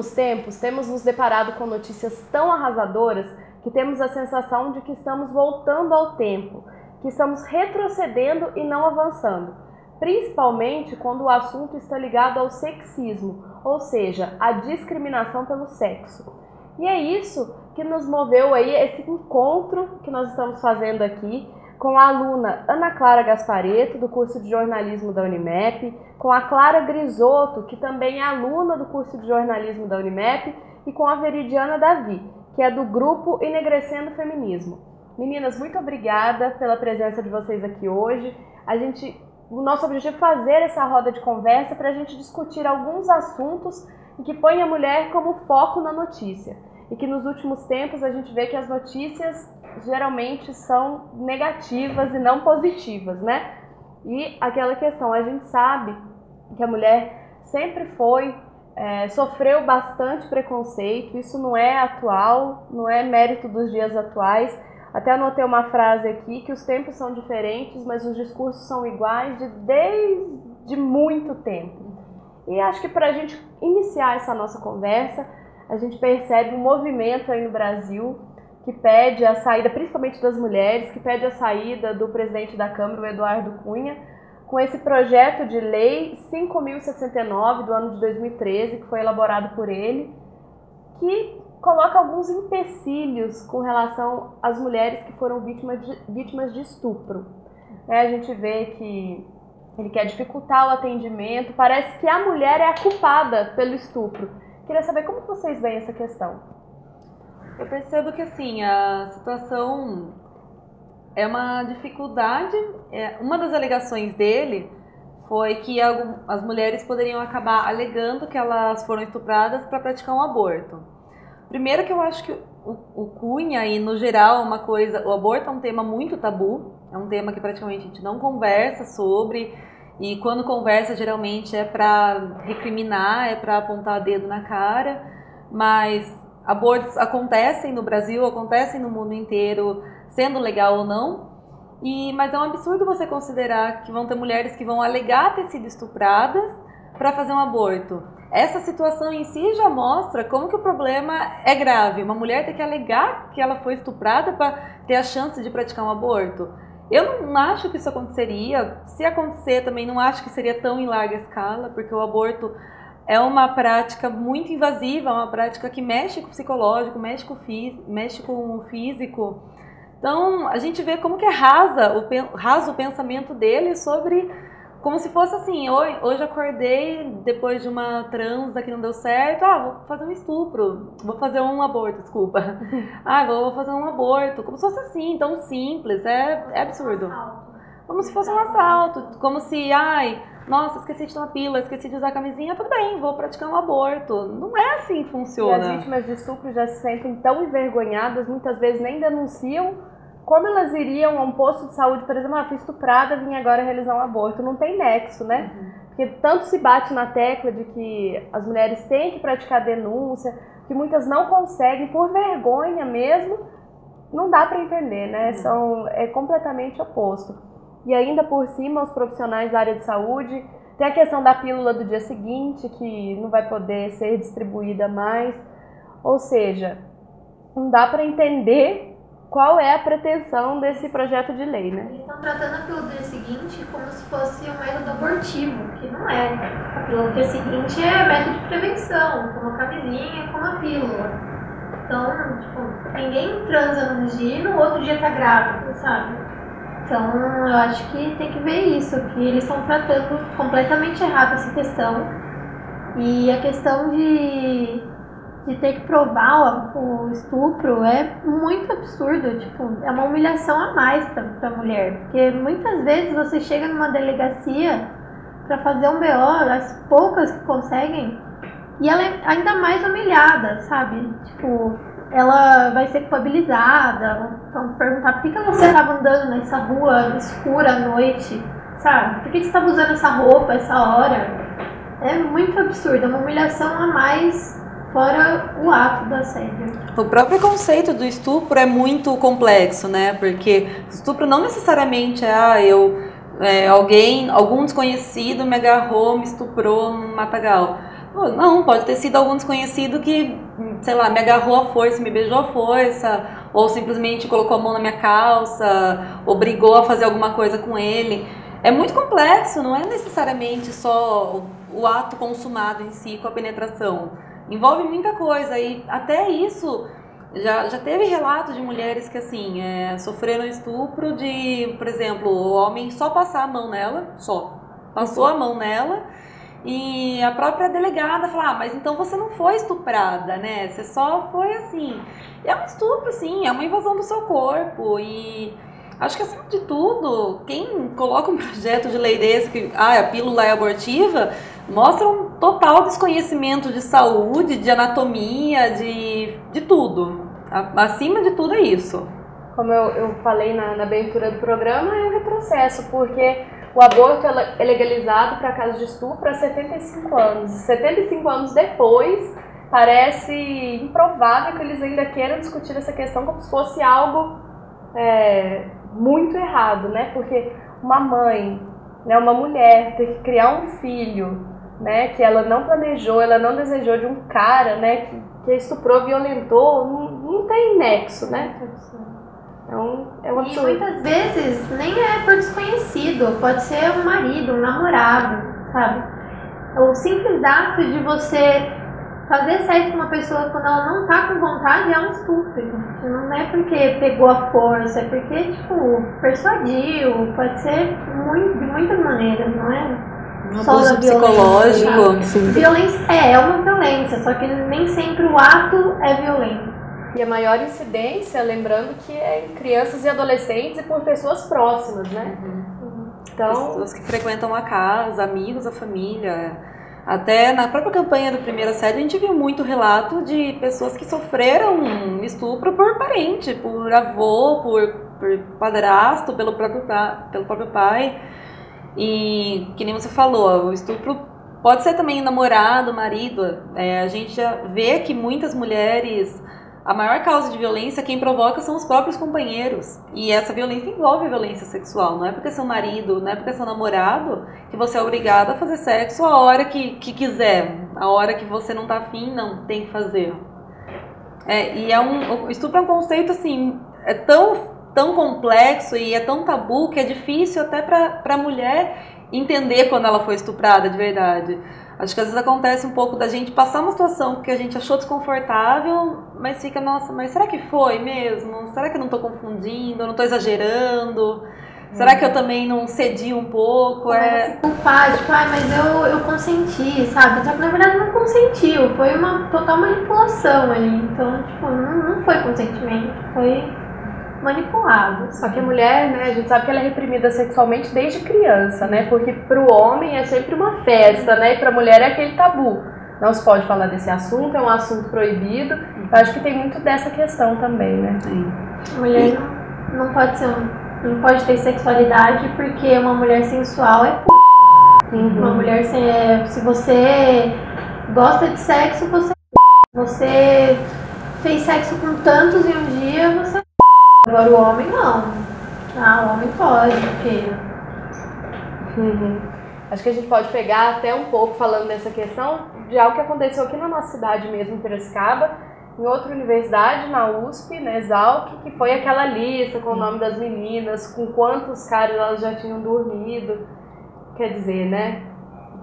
últimos tempos, temos nos deparado com notícias tão arrasadoras que temos a sensação de que estamos voltando ao tempo, que estamos retrocedendo e não avançando, principalmente quando o assunto está ligado ao sexismo, ou seja, a discriminação pelo sexo. E é isso que nos moveu aí esse encontro que nós estamos fazendo aqui com a aluna Ana Clara Gaspareto, do curso de jornalismo da Unimep, com a Clara Grisotto, que também é aluna do curso de jornalismo da Unimep, e com a Veridiana Davi, que é do grupo Enegrecendo Feminismo. Meninas, muito obrigada pela presença de vocês aqui hoje. A gente, o nosso objetivo é fazer essa roda de conversa para a gente discutir alguns assuntos que põem a mulher como foco na notícia. E que nos últimos tempos a gente vê que as notícias geralmente são negativas e não positivas, né? E aquela questão, a gente sabe que a mulher sempre foi, é, sofreu bastante preconceito, isso não é atual, não é mérito dos dias atuais. Até anotei uma frase aqui que os tempos são diferentes, mas os discursos são iguais de desde muito tempo. E acho que para a gente iniciar essa nossa conversa, a gente percebe um movimento aí no Brasil que pede a saída, principalmente das mulheres, que pede a saída do presidente da Câmara, o Eduardo Cunha, com esse projeto de lei 5.069 do ano de 2013, que foi elaborado por ele, que coloca alguns empecilhos com relação às mulheres que foram vítimas de, vítimas de estupro. É, a gente vê que ele quer dificultar o atendimento, parece que a mulher é a culpada pelo estupro. Queria saber como vocês veem essa questão. Eu percebo que assim, a situação é uma dificuldade. É, uma das alegações dele foi que as mulheres poderiam acabar alegando que elas foram estupradas para praticar um aborto. Primeiro que eu acho que o, o Cunha e no geral uma coisa, o aborto é um tema muito tabu, é um tema que praticamente a gente não conversa sobre e quando conversa geralmente é para recriminar, é para apontar dedo na cara, mas abortos acontecem no Brasil, acontecem no mundo inteiro, sendo legal ou não. E, mas é um absurdo você considerar que vão ter mulheres que vão alegar ter sido estupradas para fazer um aborto. Essa situação em si já mostra como que o problema é grave. Uma mulher tem que alegar que ela foi estuprada para ter a chance de praticar um aborto. Eu não acho que isso aconteceria. Se acontecer, também não acho que seria tão em larga escala, porque o aborto é uma prática muito invasiva, uma prática que mexe com o psicológico, mexe com o, fí mexe com o físico. Então, a gente vê como que é rasa o, rasa o pensamento dele sobre como se fosse assim, hoje, hoje acordei depois de uma transa que não deu certo, ah, vou fazer um estupro, vou fazer um aborto, desculpa. ah, vou fazer um aborto, como se fosse assim, tão simples, é, é absurdo. Como se fosse um assalto, como se, ai, nossa, esqueci de tomar pílula, esqueci de usar camisinha, tudo bem, vou praticar um aborto. Não é assim que funciona. E as vítimas de estupro já se sentem tão envergonhadas, muitas vezes nem denunciam. Como elas iriam a um posto de saúde, por exemplo, ah, fui estuprada, vim agora realizar um aborto? Não tem nexo, né? Uhum. Porque tanto se bate na tecla de que as mulheres têm que praticar denúncia, que muitas não conseguem por vergonha mesmo, não dá para entender, né? Uhum. São, é completamente oposto e ainda por cima os profissionais da área de saúde. Tem a questão da pílula do dia seguinte, que não vai poder ser distribuída mais. Ou seja, não dá para entender qual é a pretensão desse projeto de lei, né? Eles estão tratando a pílula do dia seguinte como se fosse um método abortivo, que não é. A pílula do dia seguinte é método de prevenção, como a camisinha, como a pílula. Então, tipo, ninguém transa no dia e no outro dia tá grávida, sabe? Então, eu acho que tem que ver isso, que eles estão tratando completamente errado essa questão. E a questão de, de ter que provar o, o estupro é muito absurdo, tipo, é uma humilhação a mais para a mulher. Porque muitas vezes você chega numa delegacia para fazer um BO, as poucas que conseguem, e ela é ainda mais humilhada, sabe? Tipo, ela vai ser culpabilizada. Vão perguntar por que, você estava andando nessa rua escura à noite, sabe? Por que, você estava usando essa roupa essa hora? É muito absurdo, é uma humilhação a mais fora o ato do assédio. O próprio conceito do estupro é muito complexo, né? Porque estupro não necessariamente é ah, eu é, alguém, algum desconhecido me agarrou, me estuprou no matagal Não, pode ter sido algum desconhecido que, sei lá, me agarrou à força, me beijou à força, ou simplesmente colocou a mão na minha calça, obrigou a fazer alguma coisa com ele. É muito complexo, não é necessariamente só o ato consumado em si com a penetração. Envolve muita coisa e até isso já, já teve relatos de mulheres que assim é, sofreram estupro de, por exemplo, o homem só passar a mão nela, só passou a mão nela e a própria delegada falou: ah, mas então você não foi estuprada, né? Você só foi assim. É um estupro, sim, é uma invasão do seu corpo e acho que acima de tudo, quem coloca um projeto de lei desse que ah, a pílula é abortiva, mostra um total desconhecimento de saúde, de anatomia, de, de tudo. Acima de tudo é isso. Como eu, eu falei na, na abertura do programa, é um retrocesso, porque o aborto é legalizado para casos de estupro há 75 anos. 75 anos depois, parece improvável que eles ainda queiram discutir essa questão como se fosse algo é, muito errado, né? Porque uma mãe, né, uma mulher ter que criar um filho né, que ela não planejou, ela não desejou de um cara, né, que, que estuprou, violentou, não, não tem nexo, né? Então, é um absurdo. E muitas vezes nem é por desconhecido, pode ser um marido, um namorado, sabe? O simples ato de você fazer sexo com uma pessoa quando ela não tá com vontade é um estupro. Não é porque pegou a força, é porque, tipo, persuadiu, pode ser muito, de muitas maneiras, não é? Um abuso psicológico. Sim. Violência é, é uma violência, só que nem sempre o ato é violento. E a maior incidência, lembrando que é em crianças e adolescentes e por pessoas próximas, né? Uhum. Então, pessoas que frequentam a casa, amigos, a família. Até na própria campanha do primeiro assédio a gente viu muito relato de pessoas que sofreram estupro por parente, por avô, por, por padrasto, pelo próprio, pelo próprio pai. E que nem você falou, o estupro pode ser também namorado, marido. É, a gente já vê que muitas mulheres, a maior causa de violência, quem provoca são os próprios companheiros. E essa violência envolve violência sexual. Não é porque é seu marido, não é porque é seu namorado que você é obrigado a fazer sexo a hora que, que quiser. A hora que você não tá afim, não, tem que fazer. É, e é um, o estupro é um conceito assim, é tão tão complexo e é tão tabu que é difícil até para a mulher entender quando ela foi estuprada de verdade. Acho que às vezes acontece um pouco da gente passar uma situação que a gente achou desconfortável, mas fica, nossa, mas será que foi mesmo? Será que eu não estou confundindo? Eu não estou exagerando? Será que eu também não cedi um pouco? É... Se culpar, tipo, ah, mas eu, eu consenti, sabe? Só que na verdade não consentiu, foi uma total manipulação ali. Então, tipo, não, não foi consentimento, foi manipulado. Só que a mulher, né, a gente sabe que ela é reprimida sexualmente desde criança, né? Porque pro homem é sempre uma festa, né? E pra mulher é aquele tabu. Não se pode falar desse assunto, é um assunto proibido. Eu acho que tem muito dessa questão também, né? Sim. A mulher não, não pode ser um, não pode ter sexualidade porque uma mulher sensual é p... Uhum. Uma mulher se, se você gosta de sexo, você você fez sexo com tantos em um dia, você Agora o homem não. Ah, o homem pode, porque. Uhum. Acho que a gente pode pegar até um pouco falando dessa questão de algo que aconteceu aqui na nossa cidade mesmo, em Piracicaba, em outra universidade, na USP, na Exalc, que foi aquela lista com o nome das meninas, com quantos caras elas já tinham dormido. Quer dizer, né?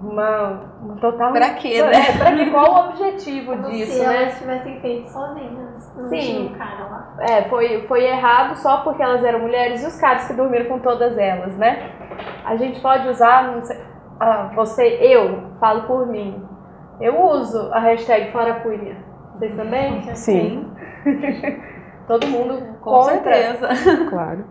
Uma, uma total. Pra quê, né? É, pra quê? Qual o objetivo Como disso, se né? elas tivessem feito sozinhas. Não Sim. tinha um cara lá. É, foi, foi errado só porque elas eram mulheres e os caras que dormiram com todas elas, né? A gente pode usar, não sei, ah, você, eu, falo por mim. Eu uso a hashtag Faracunha. Vocês também? Sim. Todo mundo com certeza. Claro.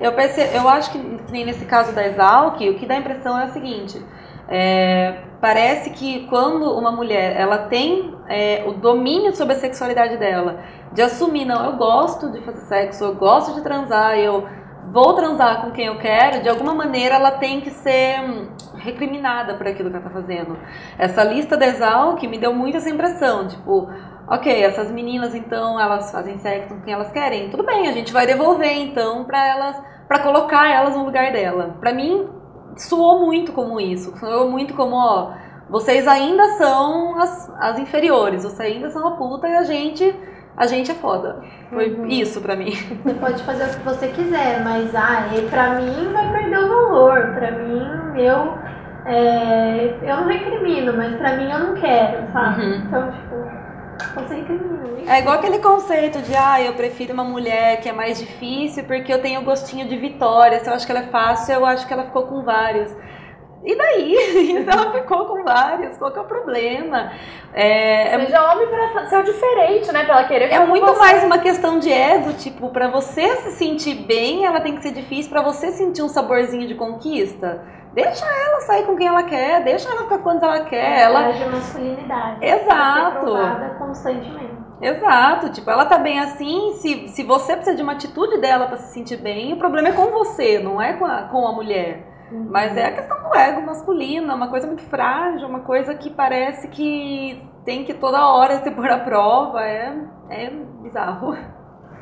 Eu, perce... eu acho que, nem nesse caso da Exalc, o que dá a impressão é o seguinte: é, parece que quando uma mulher ela tem é, o domínio sobre a sexualidade dela, de assumir, não, eu gosto de fazer sexo, eu gosto de transar, eu vou transar com quem eu quero, de alguma maneira ela tem que ser hum, recriminada por aquilo que ela está fazendo. Essa lista da que me deu muito essa impressão, tipo, ok, essas meninas então elas fazem sexo com quem elas querem, tudo bem, a gente vai devolver então para elas, para colocar elas no lugar dela. Para mim soou muito como isso, soou muito como, ó, vocês ainda são as, as inferiores, vocês ainda são a puta e a gente a gente é foda. Foi uhum. isso pra mim. Você pode fazer o que você quiser, mas ah, pra mim vai perder o valor. Pra mim, eu. É, eu não recrimino, mas pra mim eu não quero, sabe? Uhum. Então, tipo, É igual aquele conceito de, ah, eu prefiro uma mulher que é mais difícil porque eu tenho gostinho de vitória. Se eu acho que ela é fácil, eu acho que ela ficou com vários. E daí? Ela ficou com vários, qual que é o problema? É, é Seja é, homem pra ser o diferente, né? Pra ela querer É muito você. mais uma questão de ego, tipo, pra você se sentir bem, ela tem que ser difícil, pra você sentir um saborzinho de conquista. Deixa ela sair com quem ela quer, deixa ela ficar quando ela quer. É, ela de masculinidade. Exato. Ser constantemente. Exato, tipo, ela tá bem assim, se, se você precisa de uma atitude dela para se sentir bem, o problema é com você, não é com a, com a mulher. Uhum. Mas é a questão do ego masculino, é uma coisa muito frágil, uma coisa que parece que tem que toda hora se pôr à prova, é, é bizarro.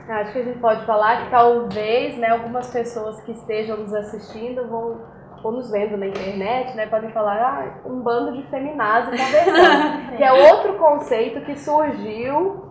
Acho que a gente pode falar que talvez né, algumas pessoas que estejam nos assistindo vão ou nos vendo na internet, né, podem falar ah, um bando de feminazes conversando, que é outro conceito que surgiu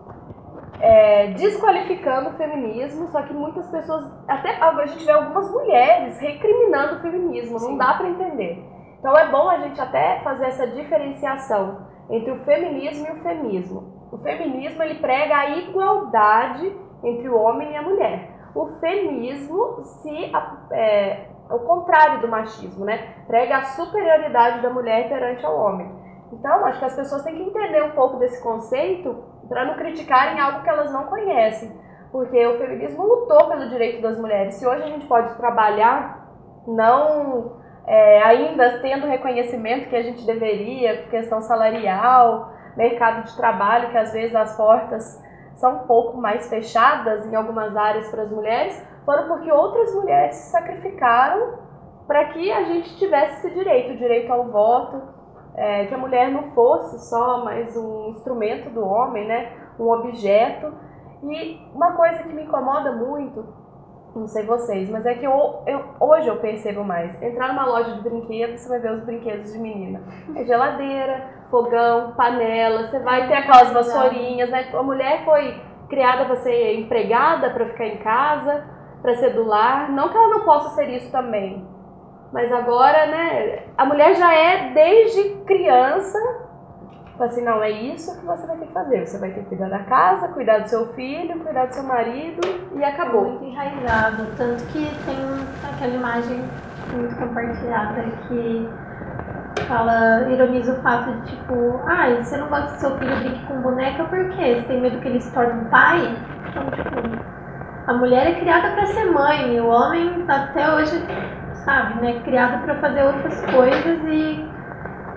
é, desqualificando o feminismo, só que muitas pessoas, até a gente vê algumas mulheres recriminando o feminismo, Sim. não dá para entender. Então é bom a gente até fazer essa diferenciação entre o feminismo e o feminismo. O feminismo ele prega a igualdade entre o homem e a mulher. O feminismo se é, é o contrário do machismo, né? Prega a superioridade da mulher perante ao homem. Então, acho que as pessoas têm que entender um pouco desse conceito para não criticarem algo que elas não conhecem. Porque o feminismo lutou pelo direito das mulheres. Se hoje a gente pode trabalhar, não é, ainda tendo o reconhecimento que a gente deveria, questão salarial, mercado de trabalho, que às vezes as portas são um pouco mais fechadas em algumas áreas para as mulheres, foram porque outras mulheres se sacrificaram para que a gente tivesse esse direito, o direito ao voto, é, que a mulher não fosse só mais um instrumento do homem, né, um objeto. E uma coisa que me incomoda muito, não sei vocês, mas é que eu, eu, hoje eu percebo mais. Entrar numa loja de brinquedos, você vai ver os brinquedos de menina. É geladeira, fogão, panela, você vai ter aquelas vassourinhas, né? A mulher foi criada para ser empregada, para ficar em casa, para ser do lar. Não que ela não possa ser isso também, mas agora, né, a mulher já é desde criança, assim, não, é isso que você vai ter que fazer. Você vai ter que cuidar da casa, cuidar do seu filho, cuidar do seu marido e acabou. É muito enraizado, tanto que tem aquela imagem muito compartilhada que fala, ironiza o fato de tipo, ah, você não gosta que seu filho brinque com boneca por quê? Você tem medo que ele se torne um pai? Então, tipo, a mulher é criada para ser mãe, e o homem até hoje, sabe, né, criado para fazer outras coisas e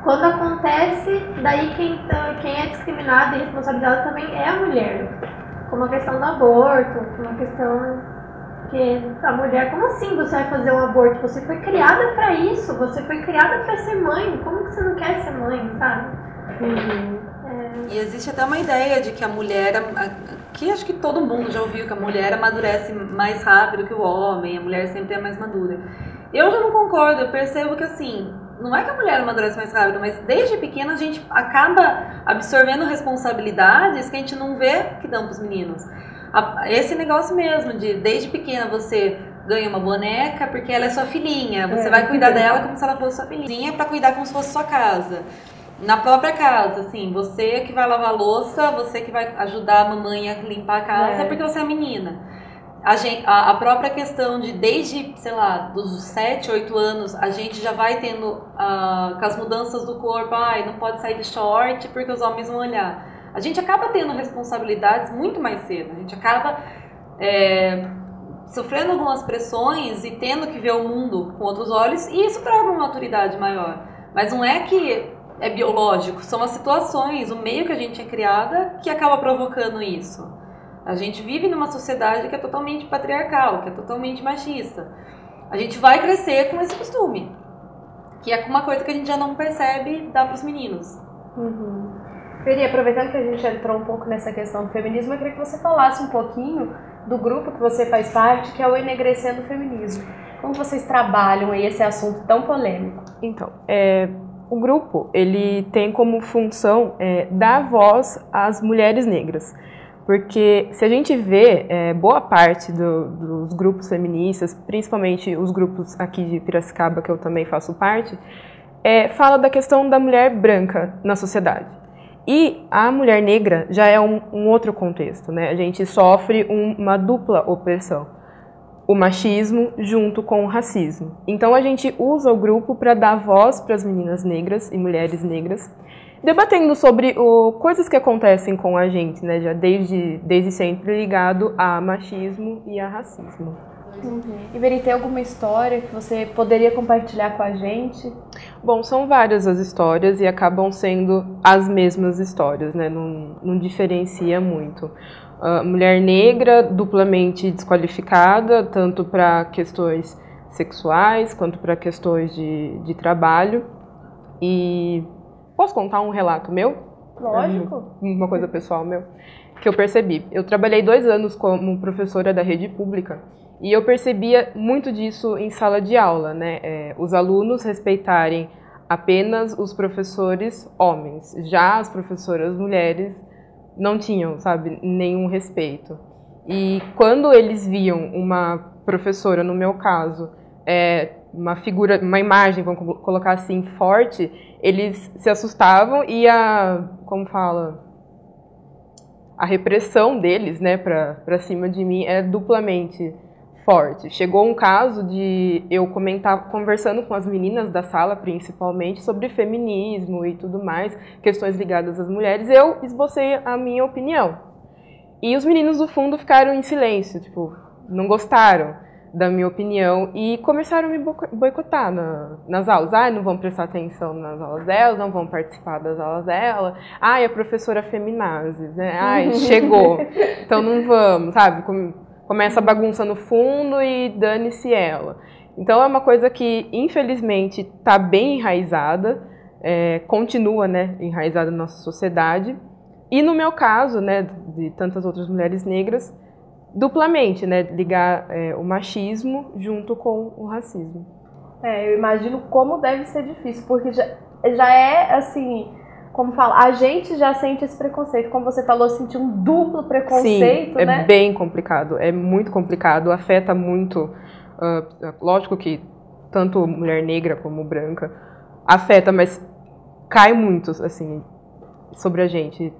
quando acontece, daí quem, tá, quem é discriminado e responsabilizado também é a mulher. Como a questão do aborto, como a questão porque a mulher, como assim você vai fazer um aborto? Você foi criada para isso, você foi criada para ser mãe. Como que você não quer ser mãe, sabe? Uhum. É... E existe até uma ideia de que a mulher, que acho que todo mundo já ouviu que a mulher amadurece mais rápido que o homem, a mulher sempre é mais madura. Eu já não concordo, eu percebo que assim, não é que a mulher amadurece mais rápido, mas desde pequena a gente acaba absorvendo responsabilidades que a gente não vê que dão para os meninos esse negócio mesmo de desde pequena você ganha uma boneca porque ela é sua filhinha. Você é, vai cuidar dela como se ela fosse sua filhinha para cuidar como se fosse sua casa. Na própria casa, assim, você que vai lavar louça, você que vai ajudar a mamãe a limpar a casa é. porque você é menina. A, gente, a, a, própria questão de desde, sei lá, dos 7, 8 anos, a gente já vai tendo uh, com as mudanças do corpo, ai, não pode sair de short porque os homens vão olhar a gente acaba tendo responsabilidades muito mais cedo. A gente acaba é, sofrendo algumas pressões e tendo que ver o mundo com outros olhos, e isso traz uma maturidade maior. Mas não é que é biológico, são as situações, o meio que a gente é criada que acaba provocando isso. A gente vive numa sociedade que é totalmente patriarcal, que é totalmente machista. A gente vai crescer com esse costume, que é uma coisa que a gente já não percebe dar para os meninos. Uhum. Feri, aproveitando que a gente entrou um pouco nessa questão do feminismo, eu queria que você falasse um pouquinho do grupo que você faz parte, que é o Enegrecendo o Feminismo. Como vocês trabalham aí esse assunto tão polêmico? Então, é, o grupo ele tem como função é, dar voz às mulheres negras. Porque se a gente vê, é, boa parte do, dos grupos feministas, principalmente os grupos aqui de Piracicaba, que eu também faço parte, é, fala da questão da mulher branca na sociedade. E a mulher negra já é um, um outro contexto, né? A gente sofre um, uma dupla opressão. O machismo junto com o racismo. Então a gente usa o grupo para dar voz para as meninas negras e mulheres negras debatendo sobre o, coisas que acontecem com a gente, né, já desde, desde sempre ligado a machismo e a racismo. Uhum. E tem alguma história que você poderia compartilhar com a gente? Bom, são várias as histórias e acabam sendo as mesmas histórias, né? Não, não diferencia muito. Uh, mulher negra duplamente desqualificada, tanto para questões sexuais quanto para questões de, de trabalho. E Posso contar um relato meu? Lógico. Uma coisa pessoal meu. Que eu percebi. Eu trabalhei dois anos como professora da rede pública e eu percebia muito disso em sala de aula, né? É, os alunos respeitarem apenas os professores homens. Já as professoras mulheres não tinham, sabe, nenhum respeito. E quando eles viam uma professora, no meu caso, é, uma figura, uma imagem, vamos colocar assim, forte, eles se assustavam e a, como fala, a repressão deles, né, para cima de mim é duplamente forte. Chegou um caso de eu comentar, conversando com as meninas da sala, principalmente, sobre feminismo e tudo mais, questões ligadas às mulheres, eu esbocei a minha opinião. E os meninos do fundo ficaram em silêncio, tipo, não gostaram da minha opinião e começaram a me boicotar na, nas aulas. Ah, não vão prestar atenção nas aulas delas, não vão participar das aulas dela. Ai, a professora feminazes, né? Ai, chegou, então não vamos, sabe? Começa a bagunça no fundo e dane-se ela. Então é uma coisa que, infelizmente, está bem enraizada, é, continua né, enraizada na nossa sociedade. E no meu caso, né, de tantas outras mulheres negras, duplamente, né? Ligar é, o machismo junto com o racismo. É, eu imagino como deve ser difícil, porque já, já é assim, como fala, a gente já sente esse preconceito. Como você falou, sentir um duplo preconceito, Sim, é né? bem complicado, é muito complicado, afeta muito. Uh, lógico que tanto mulher negra como branca afeta, mas cai muito, assim, sobre a gente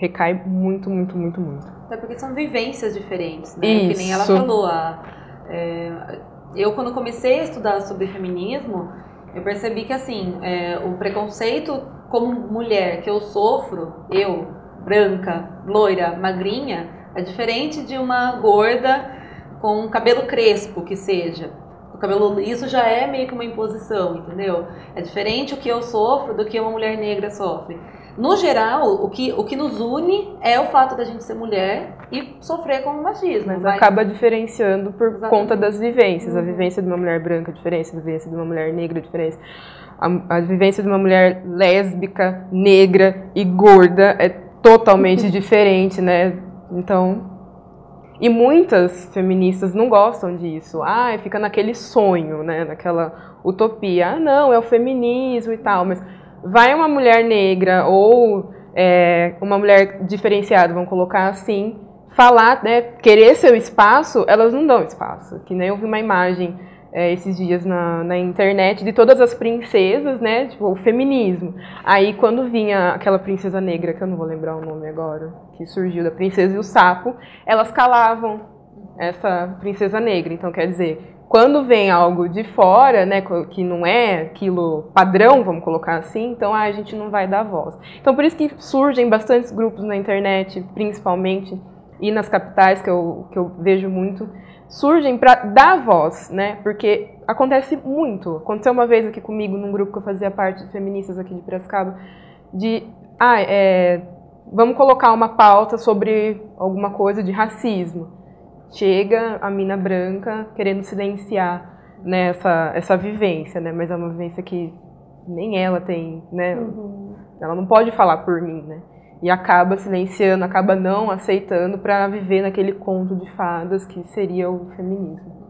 recai muito, muito, muito, muito. Até porque são vivências diferentes, né? Isso. Que nem ela falou. A, é, eu, quando comecei a estudar sobre feminismo, eu percebi que, assim, é, o preconceito como mulher que eu sofro, eu, branca, loira, magrinha, é diferente de uma gorda com cabelo crespo, que seja. O cabelo liso já é meio que uma imposição, entendeu? É diferente o que eu sofro do que uma mulher negra sofre. No geral, o que, o que nos une é o fato da gente ser mulher e sofrer com o machismo. Mas, mas... acaba diferenciando por Exatamente. conta das vivências. Uhum. A vivência de uma mulher branca é diferente, a vivência de uma mulher negra é diferente. A, a vivência de uma mulher lésbica, negra e gorda é totalmente diferente, né? Então, e muitas feministas não gostam disso. Ah, fica naquele sonho, né? Naquela utopia. Ah, não, é o feminismo e tal. Mas vai uma mulher negra ou é, uma mulher diferenciada, vamos colocar assim, falar, né, querer seu espaço, elas não dão espaço. Que nem eu vi uma imagem é, esses dias na, na, internet de todas as princesas, né, tipo, o feminismo. Aí quando vinha aquela princesa negra, que eu não vou lembrar o nome agora, que surgiu da princesa e o sapo, elas calavam essa princesa negra. Então quer dizer, quando vem algo de fora, né, que não é aquilo padrão, vamos colocar assim, então ah, a gente não vai dar voz. Então por isso que surgem bastantes grupos na internet, principalmente, e nas capitais, que eu, que eu vejo muito, surgem para dar voz, né, porque acontece muito. Aconteceu uma vez aqui comigo, num grupo que eu fazia parte de feministas aqui de Piracicaba, de, ah, é, vamos colocar uma pauta sobre alguma coisa de racismo chega a mina branca querendo silenciar né, essa, essa vivência, né? Mas é uma vivência que nem ela tem, né? Uhum. Ela não pode falar por mim, né? E acaba silenciando, acaba não aceitando para viver naquele conto de fadas que seria o feminismo.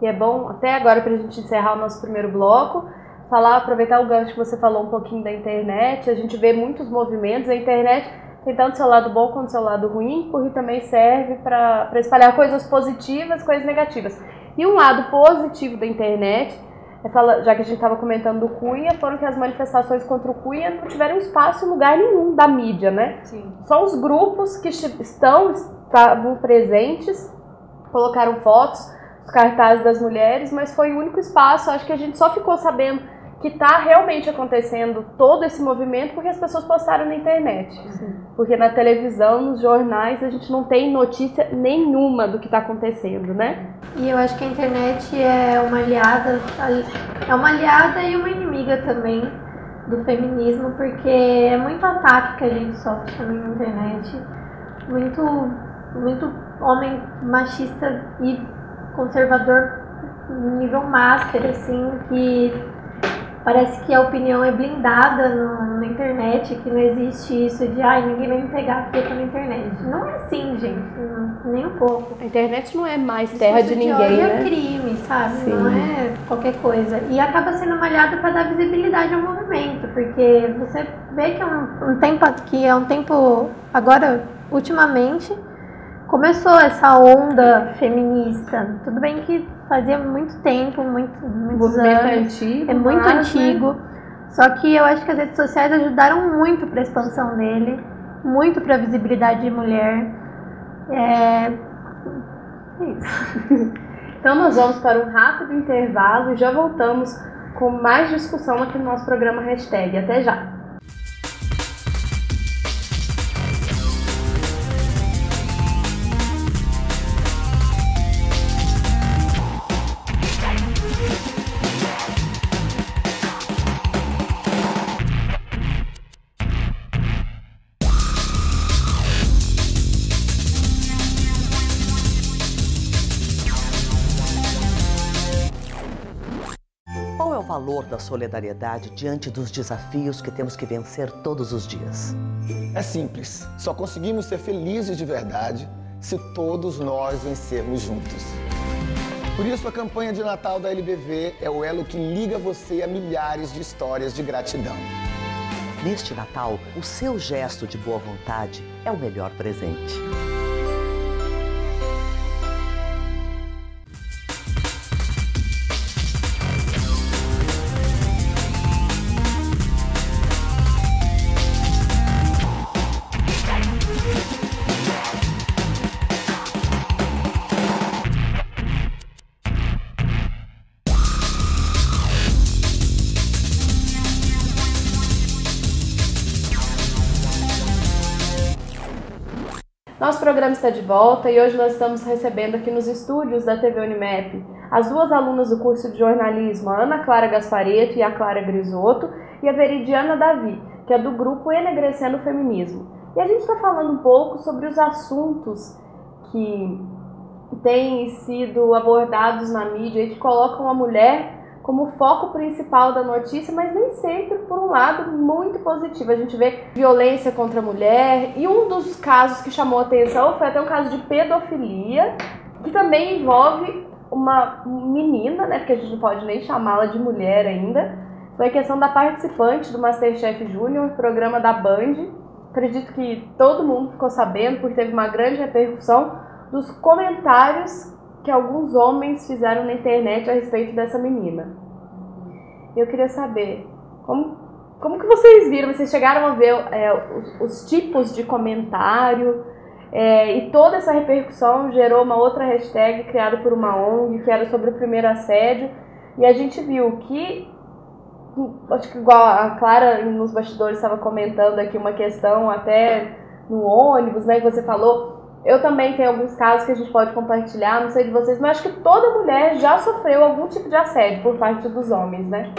E é bom, até agora, para a gente encerrar o nosso primeiro bloco, falar, aproveitar o gancho que você falou um pouquinho da internet. A gente vê muitos movimentos. A internet tem tanto seu lado bom quanto seu lado ruim, porque também serve para espalhar coisas positivas, coisas negativas. E um lado positivo da internet, é fala, já que a gente estava comentando do Cunha, foram que as manifestações contra o Cunha não tiveram espaço em lugar nenhum da mídia, né? Sim. Só os grupos que estão, estavam presentes, colocaram fotos, os cartazes das mulheres, mas foi o único espaço, acho que a gente só ficou sabendo que está realmente acontecendo todo esse movimento porque as pessoas postaram na internet. Sim. Porque na televisão, nos jornais, a gente não tem notícia nenhuma do que está acontecendo, né? E eu acho que a internet é uma aliada, é uma aliada e uma inimiga também do feminismo, porque é muito ataque que a gente sofre também na internet. Muito, muito homem machista e conservador nível master, assim, que parece que a opinião é blindada no, na internet, que não existe isso de ai, ninguém vai me pegar porque eu tô na internet. Não é assim, gente, não, nem um pouco. A internet não é mais terra de ninguém, de né? é crime, sabe? Sim. Não é qualquer coisa. E acaba sendo malhado para dar visibilidade ao movimento, porque você vê que é um, um tempo que é um tempo agora ultimamente começou essa onda feminista. Tudo bem que fazia muito tempo, muito, muitos anos. É antigo. É muito mas, né? antigo. Né? Só que eu acho que as redes sociais ajudaram muito para a expansão dele, muito para a visibilidade de mulher. É... é isso. então nós vamos para um rápido intervalo e já voltamos com mais discussão aqui no nosso programa Hashtag. Até já! Valor da solidariedade diante dos desafios que temos que vencer todos os dias? É simples. Só conseguimos ser felizes de verdade se todos nós vencermos juntos. Por isso, a campanha de Natal da LBV é o elo que liga você a milhares de histórias de gratidão. Neste Natal, o seu gesto de boa vontade é o melhor presente. Programa está de volta e hoje nós estamos recebendo aqui nos estúdios da TV Unimap as duas alunas do curso de jornalismo, a Ana Clara Gaspareto e a Clara Grisotto, e a Veridiana Davi, que é do grupo Enegrecendo o Feminismo. E a gente está falando um pouco sobre os assuntos que têm sido abordados na mídia e que colocam a mulher como foco principal da notícia, mas nem sempre por um lado muito positivo. A gente vê violência contra a mulher e um dos casos que chamou atenção foi até um caso de pedofilia, que também envolve uma menina, né, porque a gente não pode nem chamá-la de mulher ainda. Foi a questão da participante do Masterchef Júnior, programa da Band. Acredito que todo mundo ficou sabendo, porque teve uma grande repercussão dos comentários que alguns homens fizeram na internet a respeito dessa menina. Eu queria saber como, como que vocês viram, vocês chegaram a ver é, os, os, tipos de comentário? É, e toda essa repercussão gerou uma outra hashtag criada por uma ONG que era sobre o primeiro assédio. E a gente viu que acho que igual a Clara nos bastidores estava comentando aqui uma questão até no ônibus, né, que você falou eu também tenho alguns casos que a gente pode compartilhar, não sei de vocês, mas acho que toda mulher já sofreu algum tipo de assédio por parte dos homens, né?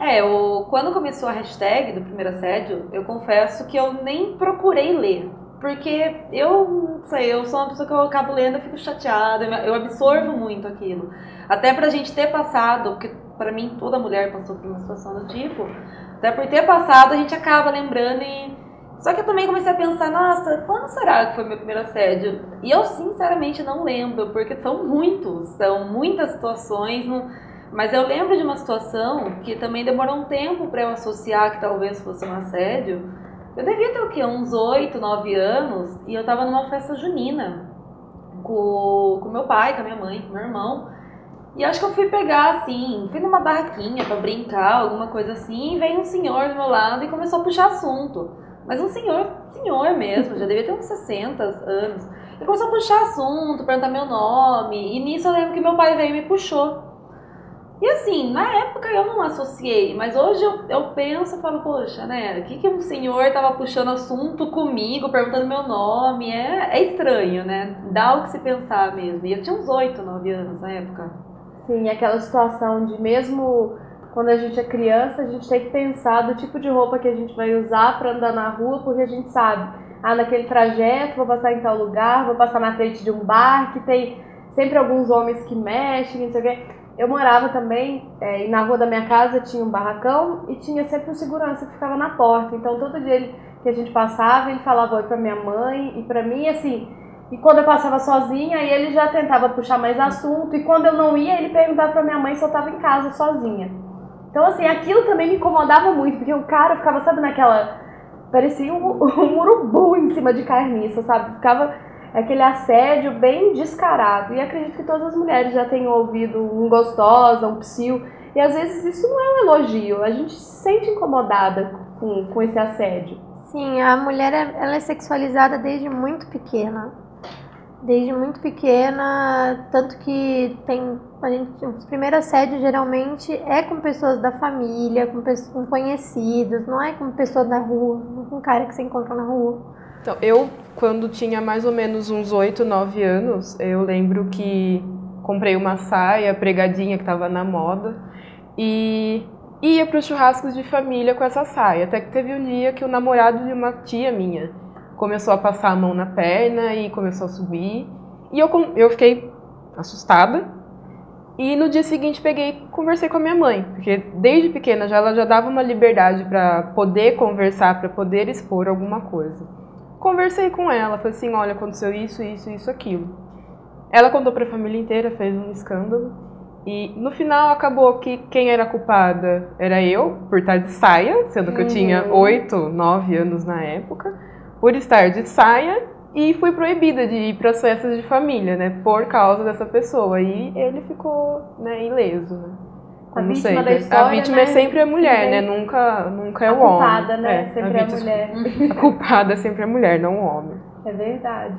É, eu, quando começou a hashtag do primeiro assédio, eu confesso que eu nem procurei ler. Porque eu, não sei, eu sou uma pessoa que eu acabo lendo, eu fico chateada, eu absorvo muito aquilo. Até pra gente ter passado, porque para mim toda mulher passou por uma situação do tipo, até por ter passado a gente acaba lembrando e só que eu também comecei a pensar, nossa, quando será que foi meu primeiro assédio? E eu sinceramente não lembro, porque são muitos, são muitas situações. Mas eu lembro de uma situação que também demorou um tempo para eu associar que talvez fosse um assédio. Eu devia ter o quê? Uns 8, 9 anos e eu estava numa festa junina com, com meu pai, com a minha mãe, com meu irmão. E acho que eu fui pegar assim, fui numa barraquinha para brincar, alguma coisa assim, e veio um senhor do meu lado e começou a puxar assunto. Mas um senhor, senhor mesmo, já devia ter uns 60 anos. E começou a puxar assunto, perguntar meu nome, e nisso eu lembro que meu pai veio e me puxou. E assim, na época eu não associei, mas hoje eu, eu penso e falo, poxa, né, o que, que um senhor tava puxando assunto comigo, perguntando meu nome, é, é estranho, né? Dá o que se pensar mesmo. E eu tinha uns 8, 9 anos na época. Sim, aquela situação de mesmo quando a gente é criança, a gente tem que pensar do tipo de roupa que a gente vai usar para andar na rua, porque a gente sabe, ah, naquele trajeto vou passar em tal lugar, vou passar na frente de um bar que tem sempre alguns homens que mexem, não sei o quê. Eu morava também, é, e na rua da minha casa tinha um barracão e tinha sempre um segurança que ficava na porta. Então todo dia ele, que a gente passava, ele falava oi pra minha mãe e pra mim, assim. E quando eu passava sozinha, aí ele já tentava puxar mais assunto. E quando eu não ia, ele perguntava pra minha mãe se eu tava em casa sozinha. Então, assim, aquilo também me incomodava muito, porque o cara ficava, sabe, naquela. Parecia um, um urubu em cima de carniça, sabe? Ficava aquele assédio bem descarado. E acredito que todas as mulheres já tenham ouvido um gostosa, um psil. E às vezes isso não é um elogio, a gente se sente incomodada com, com esse assédio. Sim, a mulher ela é sexualizada desde muito pequena. Desde muito pequena, tanto que tem a gente, os primeiros assédios geralmente é com pessoas da família, com, pessoas, com conhecidos, não é com pessoas da rua, com um cara que você encontra na rua. Então, eu, quando tinha mais ou menos uns 8, 9 anos, eu lembro que comprei uma saia pregadinha que estava na moda e ia para os churrascos de família com essa saia. Até que teve um dia que o namorado de uma tia minha começou a passar a mão na perna e começou a subir. E eu, eu fiquei assustada. E no dia seguinte peguei conversei com a minha mãe, porque desde pequena já ela já dava uma liberdade para poder conversar, para poder expor alguma coisa. Conversei com ela, falei assim, olha, aconteceu isso, isso, isso, aquilo. Ela contou para a família inteira, fez um escândalo. E no final acabou que quem era culpada era eu, por estar de saia, sendo que eu tinha 8, uhum. 9 anos na época, por estar de saia e fui proibida de ir para as festas de família, né, por causa dessa pessoa. E ele ficou, né, ileso, né. A vítima sempre. da história, A vítima né? é sempre a mulher, né? Nunca, nunca é o homem. A culpada, né? É, sempre a, vítima, a mulher. A culpada é sempre a mulher, não o homem. É verdade.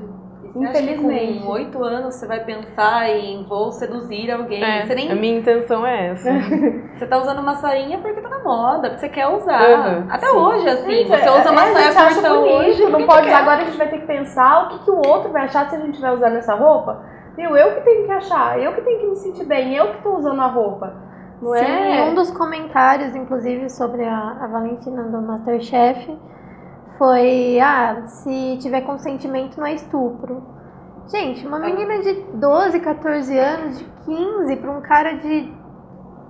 Você Infelizmente. com oito anos você vai pensar em vou seduzir alguém. É, você nem... A minha intenção é essa. você tá usando uma sainha porque tá na moda, porque você quer usar. Uhum, Até sim. hoje, assim, gente, você usa uma é, saia curta hoje. Não pode usar. Agora a gente vai ter que pensar o que, que o outro vai achar se a gente vai usar nessa roupa. Viu? Eu que tenho que achar, eu que tenho que me sentir bem, eu que tô usando a roupa. Não Sim, é? um dos comentários, inclusive, sobre a, a Valentina do Masterchef foi: ah, se tiver consentimento não é estupro. Gente, uma menina de 12, 14 anos, de 15, para um cara de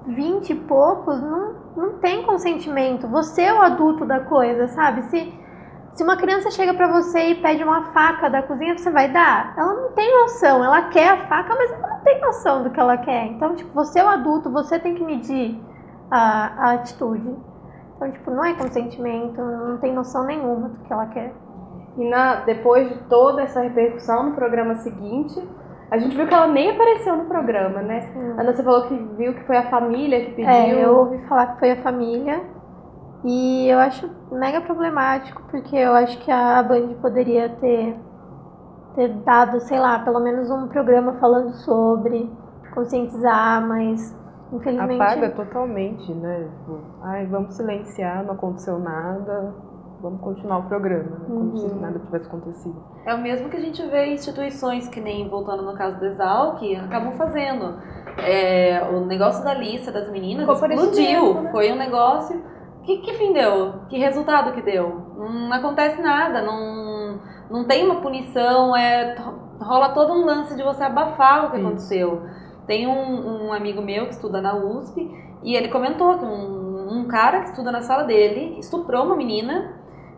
20 e poucos, não, não tem consentimento. Você é o adulto da coisa, sabe? Se se uma criança chega para você e pede uma faca da cozinha, você vai dar? Ela não tem noção, ela quer a faca, mas ela não tem noção do que ela quer. Então, tipo, você é o adulto, você tem que medir a, a atitude. Então, tipo, não é consentimento, não tem noção nenhuma do que ela quer. E na, depois de toda essa repercussão no programa seguinte, a gente viu que ela nem apareceu no programa, né? Sim. Ana, você falou que viu que foi a família que pediu. É, eu ouvi falar que foi a família. E eu acho mega problemático, porque eu acho que a Band poderia ter, ter dado, sei lá, pelo menos um programa falando sobre, conscientizar, mas infelizmente. Apaga totalmente, né? Tipo, ai, vamos silenciar, não aconteceu nada, vamos continuar o programa, né? como uhum. se nada tivesse acontecido. É o mesmo que a gente vê instituições que nem, voltando no caso do Exal, que acabam fazendo. É, o negócio da lista das meninas explodiu. Né? Foi um negócio que, que fim deu? Que resultado que deu? Não acontece nada, não, não tem uma punição, é, rola todo um lance de você abafar o que Sim. aconteceu. Tem um, um, amigo meu que estuda na USP e ele comentou que um, um cara que estuda na sala dele estuprou uma menina,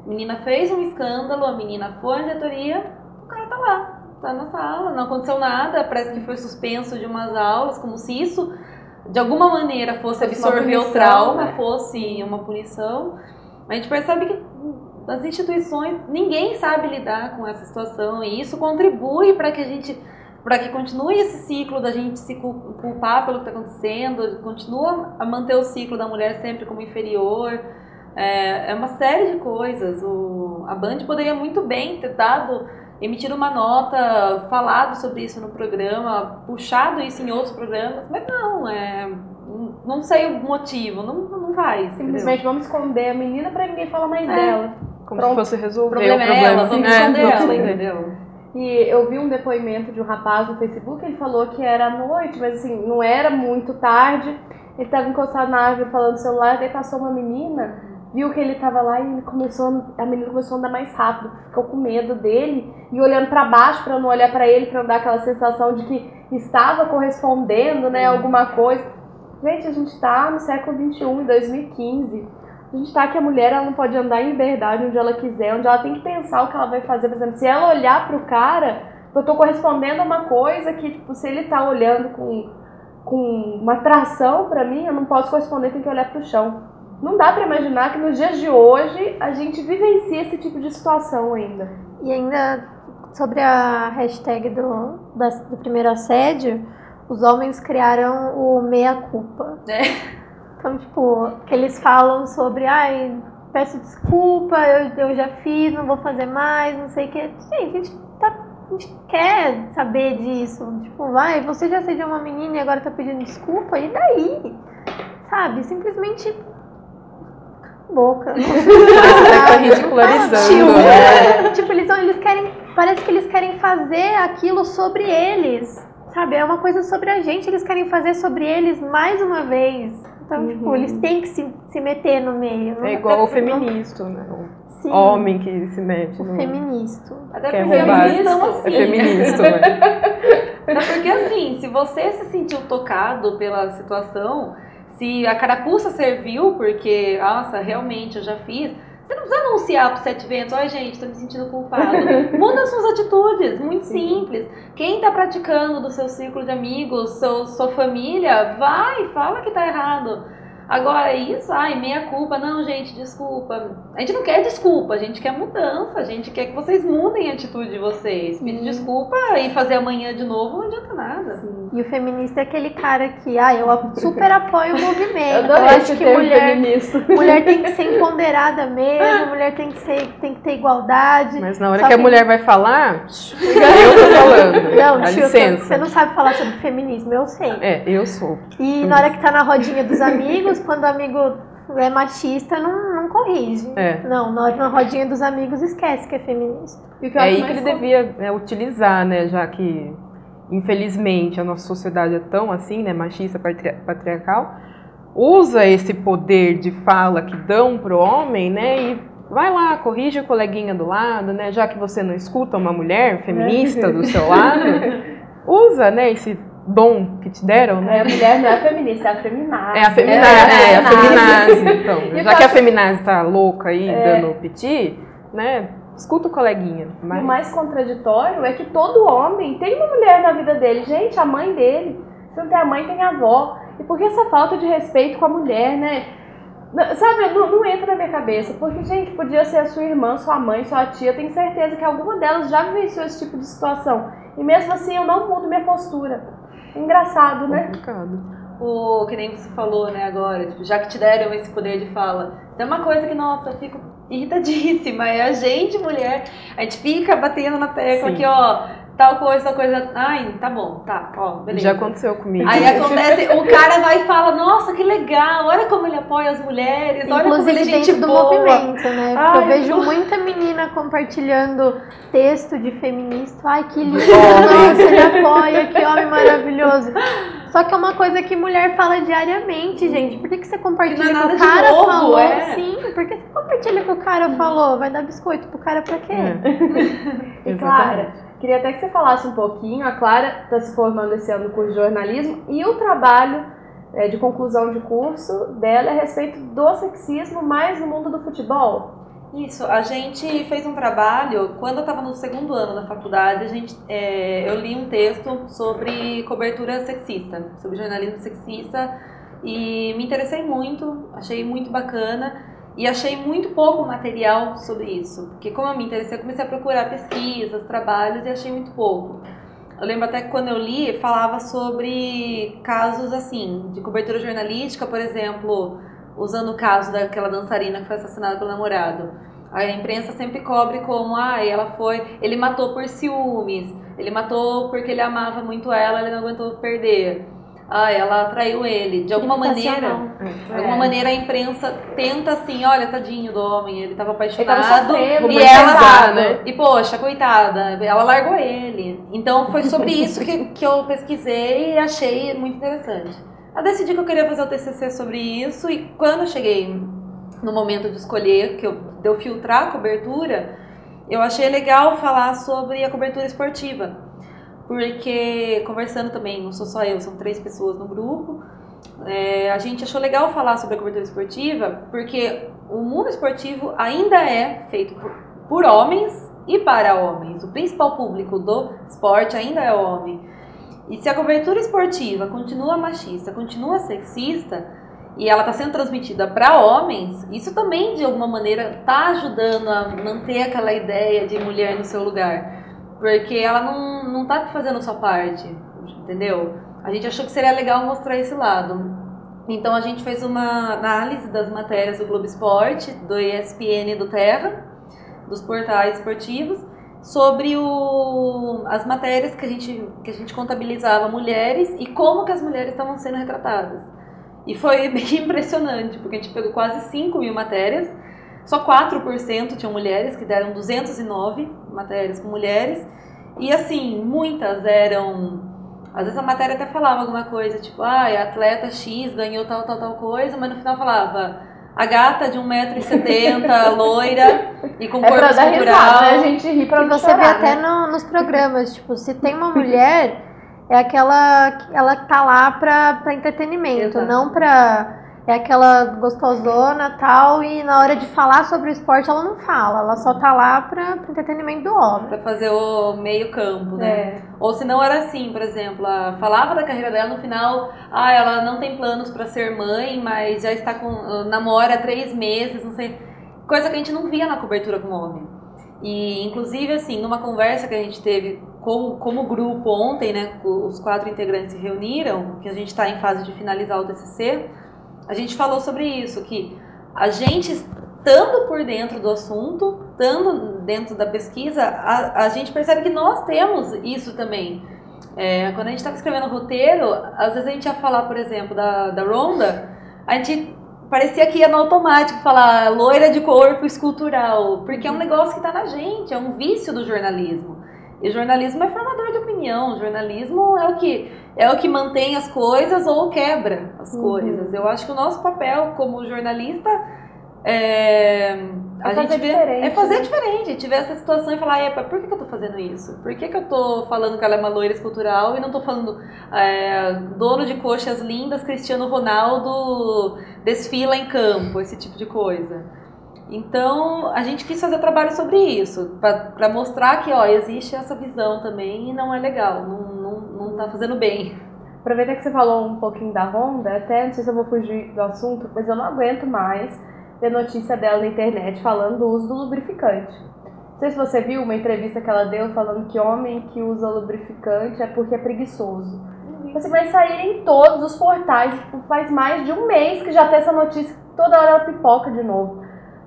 a menina fez um escândalo, a menina foi à diretoria, o cara tá lá, tá na sala, não aconteceu nada, parece que foi suspenso de umas aulas, como se isso de alguma maneira fosse absorver o trauma, né? fosse uma punição, a gente percebe que as instituições, ninguém sabe lidar com essa situação e isso contribui para que a gente para que continue esse ciclo da gente se cul- culpar pelo que está acontecendo, continua a manter o ciclo da mulher sempre como inferior. É, é uma série de coisas. O, a Band poderia muito bem ter dado, emitido uma nota, falado sobre isso no programa, puxado isso em outros programas, mas não, é, não- sei o motivo, não, não faz. entendeu? Simplesmente vamos esconder a menina pra ninguém falar mais É. dela. Como Pronto. se fosse O resolver problema, o problema. é ela, vamos É, esconder ela, entendeu? E eu vi um depoimento de um rapaz no Facebook, ele falou que era à noite, mas assim, não era muito tarde. Ele estava encostado na árvore falando no celular, daí passou uma menina, viu que ele estava lá e ele começou, a menina começou a andar mais rápido, ficou com medo dele e olhando para baixo para não olhar para ele, para não dar aquela sensação de que estava correspondendo, né, alguma coisa. Gente, a gente tá no século 21, em 2015. A gente tá que a mulher ela não pode andar em liberdade onde ela quiser, onde ela tem que pensar o que ela vai fazer. Por exemplo, se ela olhar pro cara, eu tô correspondendo a uma coisa que, tipo, se ele tá olhando com, com uma atração pra mim, eu não posso corresponder, tem que olhar pro chão. Não dá pra imaginar que nos dias de hoje a gente vivencia esse tipo de situação ainda. E ainda sobre a hashtag do, do primeiro assédio, os homens criaram o meia-culpa. É. Então, tipo, que eles falam sobre, ai, peço desculpa, eu, eu já fiz, não vou fazer mais, não sei o que. Gente, a gente, tá, a gente quer saber disso. Tipo, vai, você já assediou uma menina e agora tá pedindo desculpa, e daí? Sabe? Simplesmente. Boca. Tá ridicularizando. né? É, tipo, eles, eles querem. Parece que eles querem fazer aquilo sobre eles. Sabe? É uma coisa sobre a gente, eles querem fazer sobre eles mais uma vez. Então, tipo, eles têm que se, se meter no meio. não- É igual o feminista, né? Sim, homem que se mete o no... feminista. Até Quer porque eles estão É assim. feminista, né? Até porque assim, se você se sentiu tocado pela situação, se a carapuça serviu porque, nossa, realmente eu já fiz, você não precisa anunciar pro sete ventos, ai gente, tô me sentindo culpado. Muda suas atitudes, muito simples. Quem tá praticando do seu círculo de amigos, seu, sua família, vai, fala que tá errado. Agora é isso, ai, meia culpa, não, gente, desculpa. A gente não quer desculpa, a gente quer mudança, a gente quer que vocês mudem a atitude de vocês. Pedir desculpa e fazer amanhã de novo não adianta nada. E o feminista é aquele cara que, ah, eu super apoio o Eu movimento. Eu, adorei acho que mulher, feminista. mulher tem que ser empoderada mesmo, mulher tem que, ser, tem que ter igualdade. Mas na hora Só que a que- mulher vai falar, eu tô falando. Não, Dá tio, licença. você não sabe falar sobre feminismo, eu sei. É, eu sou. E na hora que tá na rodinha dos amigos, quando o amigo é machista, não, não corrige. É. Não, na, na rodinha dos amigos esquece que é feminista. E que eu É aí que ele devia é, utilizar, né? Já que, infelizmente, a nossa sociedade é tão assim, né? Machista, patri- patriarcal. Usa esse poder de fala que dão pro homem, né? E vai lá, corrige o coleguinha do lado, né? Já que você não escuta uma mulher feminista do seu lado, usa, né? Esse dom que te deram, É, né? a mulher não é feminista, é a feminazi. É a feminazi, é, a feminazi. feminazi, então. Já que a feminazi tá louca aí, É. dando piti, né? Escuta o coleguinha. Mas... o mais contraditório é que todo homem tem uma mulher na vida dele. Gente, a mãe dele. Se não tem a mãe, tem a avó. E por que essa falta de respeito com a mulher, né? Sabe, não, não entra na minha cabeça. Porque, gente, podia ser a sua irmã, sua mãe, sua tia. Eu tenho certeza que alguma delas já vivenciou esse tipo de situação. E mesmo assim, eu não mudo minha postura. Engraçado, né? Complicado. O que nem você falou, né, agora, tipo, já que te deram esse poder de fala, tem uma coisa que, nossa, eu fico irritadíssima, é a gente, mulher, a gente fica batendo na tecla Sim. aqui, ó, tal coisa, tal coisa, ai, tá bom, tá, ó, beleza. Já aconteceu comigo. Aí acontece, o cara vai e fala, nossa, que legal, olha como ele apoia as mulheres, olha como ele é Inclusive gente dentro do boa. movimento, né? Ai, eu vejo muita menina compartilhando texto de feminista. Ai, que lindo! Nossa, ele apoia, que homem maravilhoso. Só que é uma coisa que mulher fala diariamente, gente. Por que, que você compartilha Que não é que o de cara novo, falou? é. Sim, por que você compartilha que o cara falou? Vai dar biscoito pro cara pra quê? É. E Clara, queria até que você falasse um pouquinho. A Clara está se formando esse ano no curso de jornalismo e o trabalho é, de conclusão de curso dela é a respeito do sexismo mais no mundo do futebol. Isso, a gente fez um trabalho, quando eu estava no segundo ano da faculdade, a gente, é, eu li um texto sobre cobertura sexista, sobre jornalismo sexista, e me interessei muito, achei muito bacana, e achei muito pouco material sobre isso, porque como eu me interessei, eu comecei a procurar pesquisas, trabalhos, e achei muito pouco. Eu lembro até que quando eu li, falava sobre casos assim, de cobertura jornalística, por exemplo, usando o caso daquela dançarina que foi assassinada pelo namorado. A imprensa sempre cobre como, ah, ela foi, ele matou por ciúmes, ele matou porque ele amava muito ela, ele não aguentou perder. Ah, ela traiu ele. De alguma maneira, de alguma É. maneira a imprensa tenta assim, olha, tadinho do homem, ele estava Ele apaixonado tava sofrendo, e ela, né? e poxa, coitada, ela largou ele. Então foi sobre isso que, que eu pesquisei e achei muito interessante. Eu decidi que eu queria fazer o TCC sobre isso e quando eu cheguei no momento de escolher, que eu, de eu filtrar a cobertura, eu achei legal falar sobre a cobertura esportiva. Porque, conversando também, não sou só eu, são três pessoas no grupo, é, a gente achou legal falar sobre a cobertura esportiva, porque o mundo esportivo ainda é feito por, por homens e para homens. O principal público do esporte ainda é homem. E se a cobertura esportiva continua machista, continua sexista, e ela está sendo transmitida para homens, isso também de alguma maneira está ajudando a manter aquela ideia de mulher no seu lugar. Porque ela não, não tá fazendo a sua parte, entendeu? A gente achou que seria legal mostrar esse lado. Então a gente fez uma análise das matérias do Globo Esporte, do ESPN do Terra, dos portais esportivos, sobre o, as matérias que a, gente, que a gente contabilizava mulheres e como que as mulheres estavam sendo retratadas. E foi bem impressionante, porque a gente pegou quase 5 mil matérias, só 4% tinham mulheres, que deram 209 matérias com mulheres, e assim, muitas eram. Às vezes a matéria até falava alguma coisa, tipo, ah, a atleta X ganhou tal, tal, tal coisa, mas no final falava a gata de 1,70m, loira e com É corpo pra dar risada, né? A gente ri pra E não você vê chorar, até né? no- nos programas, tipo, se tem uma mulher, é aquela que ela tá lá pra, pra entretenimento, Exato. não pra. É aquela gostosona tal, e na hora de falar sobre o esporte ela não fala, ela só tá lá pra, entretenimento do homem. Pra fazer o meio campo, né? É. Ou se não era assim, por exemplo, ela falava da carreira dela no final, ah, ela não tem planos pra ser mãe, mas já está com namora há três meses, não sei, coisa que a gente não via na cobertura com homem. E inclusive assim, numa conversa que a gente teve como, como grupo ontem, né, os quatro integrantes se reuniram, que a gente está em fase de finalizar o TCC, a gente falou sobre isso, que a gente estando por dentro do assunto, estando dentro da pesquisa, a, a gente percebe que nós temos isso também. É, quando a gente estava escrevendo o roteiro, às vezes a gente ia falar, por exemplo, da, da Ronda, a gente parecia que ia no automático falar loira de corpo escultural, porque é um negócio que está na gente, é um vício do jornalismo. E jornalismo é formador de opinião, jornalismo é o que é o que mantém as coisas ou quebra as Uhum. coisas. Eu acho que o nosso papel como jornalista é, a É fazer gente vê- diferente, é fazer né? diferente, vê essa situação e falar, epa, por que, que eu tô fazendo isso? Por que, que eu tô falando que ela é uma loira escultural e não tô falando é, dono de coxas lindas, Cristiano Ronaldo desfila em campo, esse tipo de coisa. Então, a gente quis fazer trabalho sobre isso, para mostrar que ó, existe essa visão também e não é legal, não, não, não tá fazendo bem. Aproveita que você falou um pouquinho da Honda, até não sei se eu vou fugir do assunto, mas eu não aguento mais ver notícia dela na internet falando do uso do lubrificante. Não sei se você viu uma entrevista que ela deu falando que homem que usa lubrificante é porque é preguiçoso. Você vai sair em todos os portais, tipo, faz mais de um mês que já tem essa notícia, toda hora ela pipoca de novo.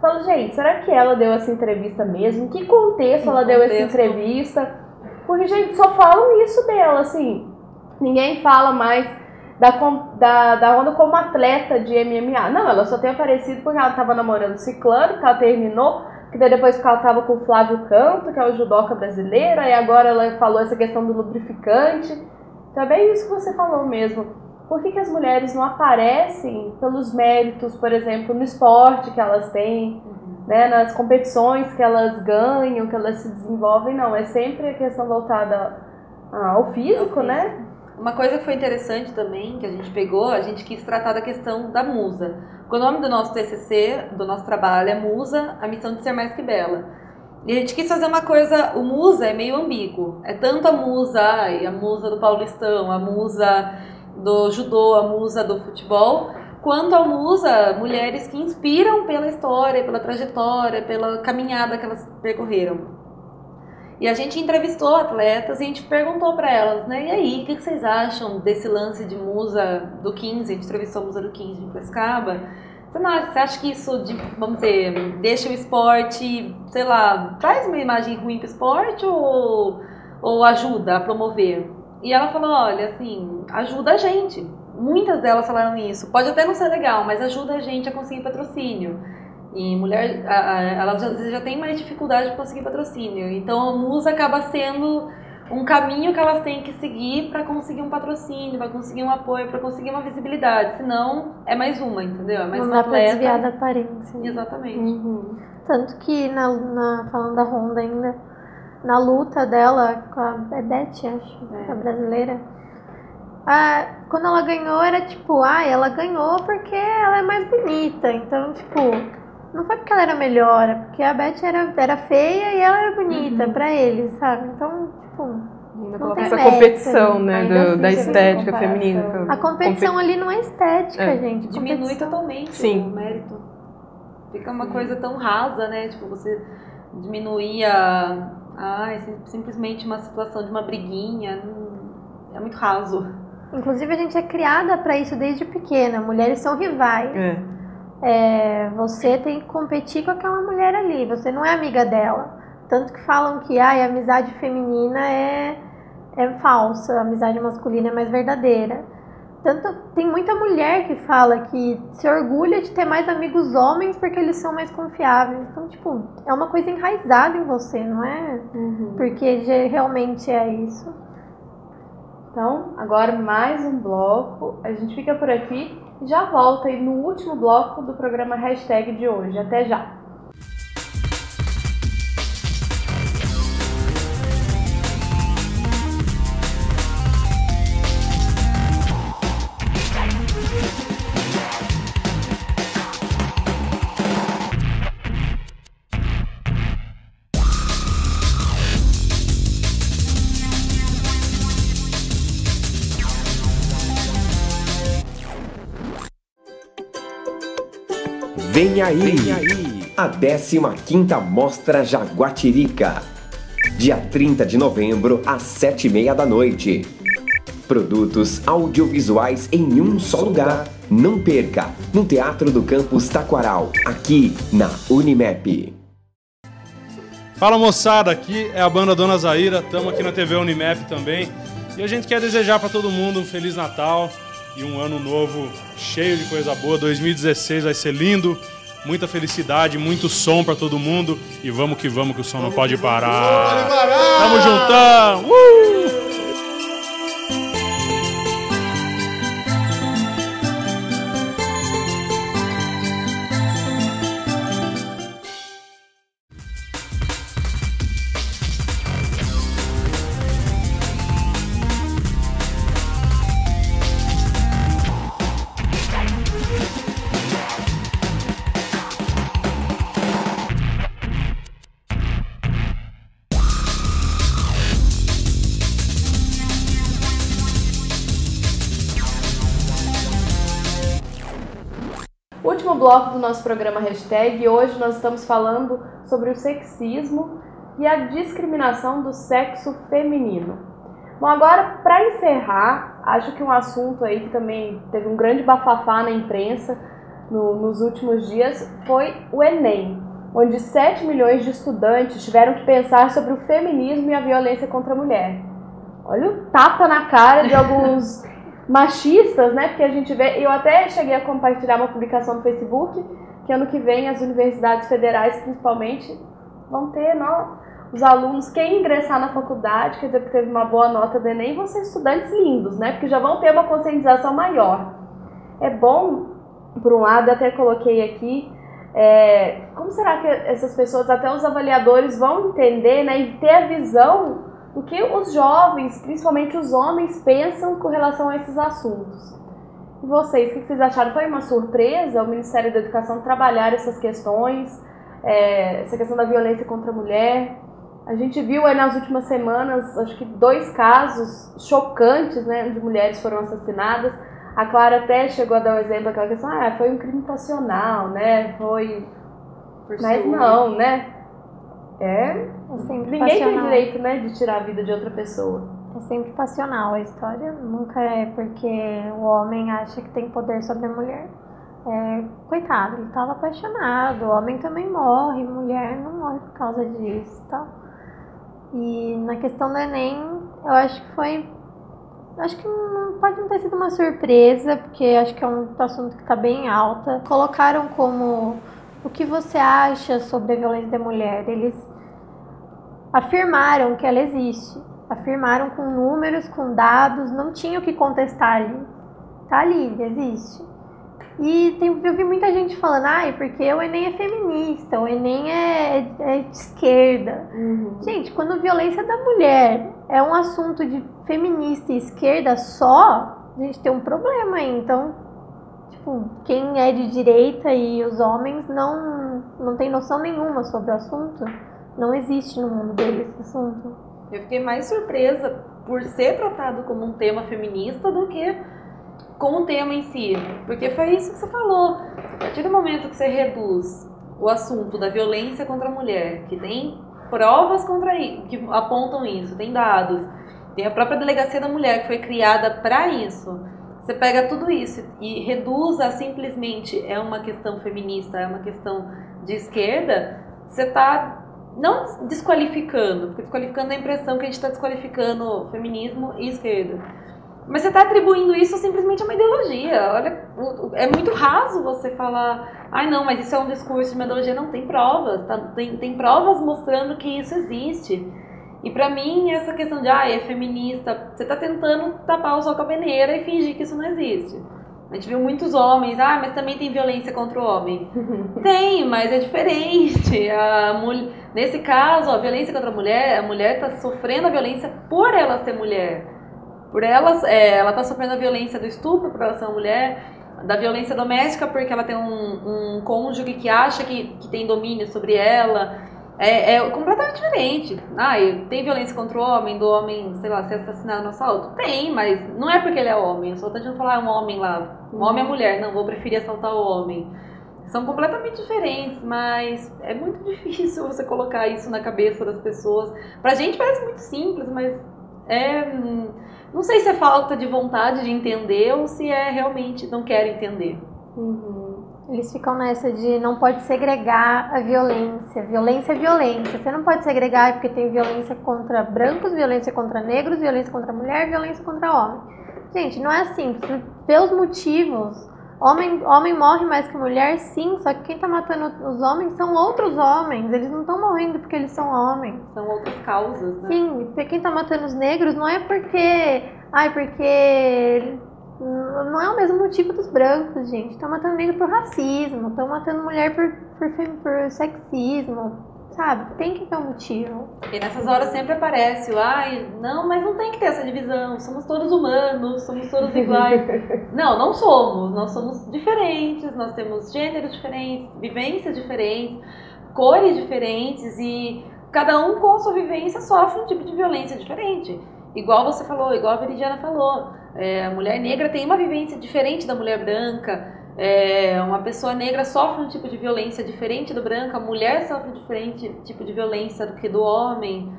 Falo, gente, será que ela deu essa entrevista mesmo? Em que contexto Em ela deu essa contexto. entrevista? Porque, gente, só falam isso dela, assim. Ninguém fala mais da, da, da Honda como atleta de MMA. Não, ela só tem aparecido porque ela tava namorando o Ciclano, que ela terminou, que daí depois que ela tava com o Flávio Canto, que é o judoca brasileiro, e agora ela falou essa questão do lubrificante. Então é bem isso que você falou mesmo. Por que, que as mulheres não aparecem pelos méritos, por exemplo, no esporte que elas têm, né, nas competições que elas ganham, que elas se desenvolvem? Não, é sempre a questão voltada ao físico, Ao né? Uma coisa que foi interessante também, que a gente pegou, a gente quis tratar da questão da musa. O nome do nosso TCC, do nosso trabalho, é Musa, a missão de ser mais que bela. E a gente quis fazer uma coisa, o musa é meio ambíguo. É tanto a musa, ai, a musa do paulistão, a musa do judô, a musa do futebol, quanto a musa, mulheres que inspiram pela história, pela trajetória, pela caminhada que elas percorreram. E a gente entrevistou atletas e a gente perguntou para elas, né? E aí, o que vocês acham desse lance de musa do 15? A gente entrevistou a musa do 15 de Pescaba. Você, você acha que isso, de, vamos dizer, deixa o esporte, sei lá, traz uma imagem ruim para o esporte ou, ou ajuda a promover? E ela falou, olha, assim, ajuda a gente. Muitas delas falaram isso. Pode até não ser legal, mas ajuda a gente a conseguir patrocínio. E mulher, ela já, já tem mais dificuldade de conseguir patrocínio. Então a musa acaba sendo um caminho que elas têm que seguir para conseguir um patrocínio, para conseguir um apoio, para conseguir uma visibilidade. Senão é mais uma, entendeu? É mais Não uma dá atleta. desviar da aparência. Exatamente. Uhum. Tanto que, na, na- falando da Honda ainda, na luta dela com a é Beth, acho, É. a brasileira, a- quando ela ganhou era tipo, ah, ela ganhou porque ela é mais bonita. Então, tipo, não foi porque ela era melhor, é porque a Beth era, era feia e ela era bonita pra eles, sabe? Então, tipo, Ainda Não coloca tem essa mérito, competição, né, ainda do- assim da estética feminina. a competição ali não é estética, É. gente. Diminui Competição- totalmente Sim. o mérito. Fica uma coisa tão rasa, né? Tipo, você diminuir a. Ai, sim- simplesmente uma situação de uma briguinha. não- É muito raso. Inclusive, a gente é criada pra isso desde pequena. Mulheres são rivais. É. É, você tem que competir com aquela mulher ali, você não é amiga dela. Tanto que falam que ai, a amizade feminina é, é falsa, a amizade masculina é mais verdadeira. Tanto tem muita mulher que fala que se orgulha de ter mais amigos homens porque eles são mais confiáveis. Então, tipo, é uma coisa enraizada em você, não é? Porque já- realmente é isso. Então, agora mais um bloco. A gente fica por aqui e já volta aí no último bloco do programa Hashtag de hoje. Até já! Vem aí, a 15ª Mostra Jaguatirica, dia 30 de novembro, às 7h30 da noite. Produtos audiovisuais em um só lugar. Não perca, no Teatro do Campus Taquaral, aqui na Unimep. Fala moçada, aqui é a banda Dona Zaira, estamos aqui na TV Unimap também. E a gente quer desejar para todo mundo um Feliz Natal e um ano novo cheio de coisa boa. 2016 vai ser lindo, muita felicidade, muito som para todo mundo. E vamos que vamos, que o som não pode parar. Tamo juntão! Uh! Nosso programa Hashtag. e Hoje nós estamos falando sobre o sexismo e a discriminação do sexo feminino. Bom, agora, para encerrar, acho que um assunto aí que também teve um grande bafafá na imprensa no- nos últimos dias foi o Enem, onde 7 milhões de estudantes tiveram que pensar sobre o feminismo e a violência contra a mulher. Olha o tapa na cara de alguns machistas, né? Porque a gente vê. Eu até cheguei a compartilhar uma publicação no Facebook que ano que vem as universidades federais, principalmente, vão ter não, os alunos, quem ingressar na faculdade, quer dizer que teve uma boa nota do Enem, vão ser estudantes lindos, né? Porque já vão ter uma conscientização maior. É bom, por um lado, até coloquei aqui. é, como será que essas pessoas, até os avaliadores, vão entender né, e ter a visão do que os jovens, principalmente os homens, pensam com relação a esses assuntos. E vocês, o que vocês acharam? Foi uma surpresa o Ministério da Educação trabalhar essas questões, é, essa questão da violência contra a mulher? A gente viu aí nas últimas semanas, acho que dois casos chocantes, né, de mulheres foram assassinadas. A Clara até chegou a dar um exemplo, aquela questão, ah, foi um crime passional, né, foi... Por Mas ciúme. não, né? É, É sempre ninguém tem passional. direito, né, de tirar a vida de outra pessoa. É sempre passional a história, nunca é porque o homem acha que tem poder sobre a mulher. É, coitado, ele estava apaixonado, o homem também morre, mulher não morre por causa disso e tal. E na questão do Enem, eu acho que foi. Acho que não pode não ter sido uma surpresa, porque acho que é um assunto que está bem alta. Colocaram como o que você acha sobre a violência da mulher. Eles afirmaram que ela existe. Afirmaram com números, com dados, não tinha o que contestar ali. Tá ali, existe. E tem, eu vi muita gente falando, ai, porque o Enem é feminista, o Enem é, é de esquerda. Gente, quando violência da mulher é um assunto de feminista e esquerda só, a gente tem um problema aí. Então, tipo, quem é de direita e os homens não, não tem noção nenhuma sobre o assunto. Não existe no mundo deles esse assunto. Eu fiquei mais surpresa por ser tratado como um tema feminista do que com o tema em si. Porque foi isso que você falou. A partir do momento que você reduz o assunto da violência contra a mulher, que tem provas contra i- que apontam isso, tem dados, tem a própria delegacia da mulher que foi criada para isso. Você pega tudo isso e reduz a simplesmente é uma questão feminista, é uma questão de esquerda, você está não desqualificando, porque desqualificando dá a impressão que a gente está desqualificando feminismo e esquerda. Mas você está atribuindo isso simplesmente a uma ideologia. Olha, é muito raso você falar, ai não, mas isso é um discurso de uma ideologia. Não, tem provas, tá? tem, tem provas mostrando que isso existe. E pra mim, essa questão de, ah, é feminista, você tá tentando tapar o sol com a peneira e fingir que isso não existe. A gente viu muitos homens, ah, mas também tem violência contra o homem. tem, mas é diferente. A mul... Nesse caso, a violência contra a mulher, a mulher tá sofrendo a violência por ela ser mulher. Por ela, é, ela tá sofrendo a violência do estupro por ela ser uma mulher, da violência doméstica porque ela tem um, um cônjuge que acha que, que tem domínio sobre ela. É, é completamente diferente. Ah, tem violência contra o homem, do homem, sei lá, ser assassinado no assalto? Tem, mas não é porque ele é homem. Eu só tô tentando falar, é um homem lá. Um homem é mulher. Não, vou preferir assaltar o homem. São completamente diferentes, mas é muito difícil você colocar isso na cabeça das pessoas. Pra gente parece muito simples, mas é. hum, Não sei se é falta de vontade de entender ou se é realmente não quer entender. Eles ficam nessa de não pode segregar a violência. Violência é violência. Você não pode segregar porque tem violência contra brancos, violência contra negros, violência contra mulher, violência contra homem. Gente, não é assim. Você vê os motivos. Homem, homem morre mais que mulher, sim, só que quem tá matando os homens são outros homens. Eles não estão morrendo porque eles são homens. São outras causas, né? Sim, porque quem tá matando os negros não é porque. Ai, porque. Não é o mesmo motivo dos brancos, gente. Estão matando negro por racismo, estão matando mulher por, por, por sexismo, sabe? Tem que ter um motivo. E nessas horas sempre aparece o, ai, não, mas não tem que ter essa divisão, somos todos humanos, somos todos iguais. não, não somos, nós somos diferentes, nós temos gêneros diferentes, vivências diferentes, cores diferentes e cada um com a sua vivência sofre um tipo de violência diferente. Igual você falou, igual a Veridiana falou, é, a mulher negra tem uma vivência diferente da mulher branca, é, uma pessoa negra sofre um tipo de violência diferente do branco, a mulher sofre um diferente tipo de violência do que do homem.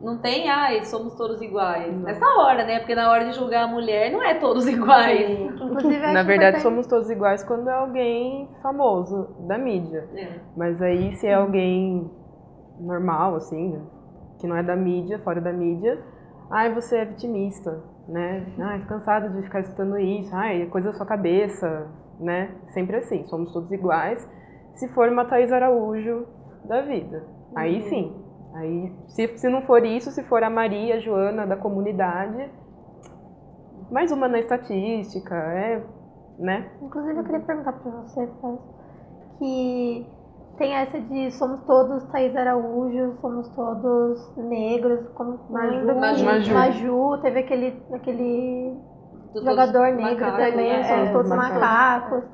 Não tem, ai, somos todos iguais. Nessa hora, né? Porque na hora de julgar a mulher não é todos iguais. Inclusive, eu Na verdade, somos todos iguais quando é alguém famoso da mídia. É. Mas aí, se é alguém normal, assim, né, que não é da mídia, fora da mídia, ai, você é vitimista, né? Ai, tô cansado de ficar escutando isso, ai, é coisa da sua cabeça, né? Sempre assim, somos todos iguais. Se for uma Thaís Araújo da vida, aí sim. Aí, se, se não for isso, se for a Maria, a Joana da comunidade, mais uma na estatística, é, né? Inclusive, eu queria perguntar pra você, que tem essa de somos todos Thaís Araújo, somos todos negros, como Maju. Maju. Maju. Maju, teve aquele, aquele Todos jogador negro macacos, também, né? somos É, todos macacos. macacos.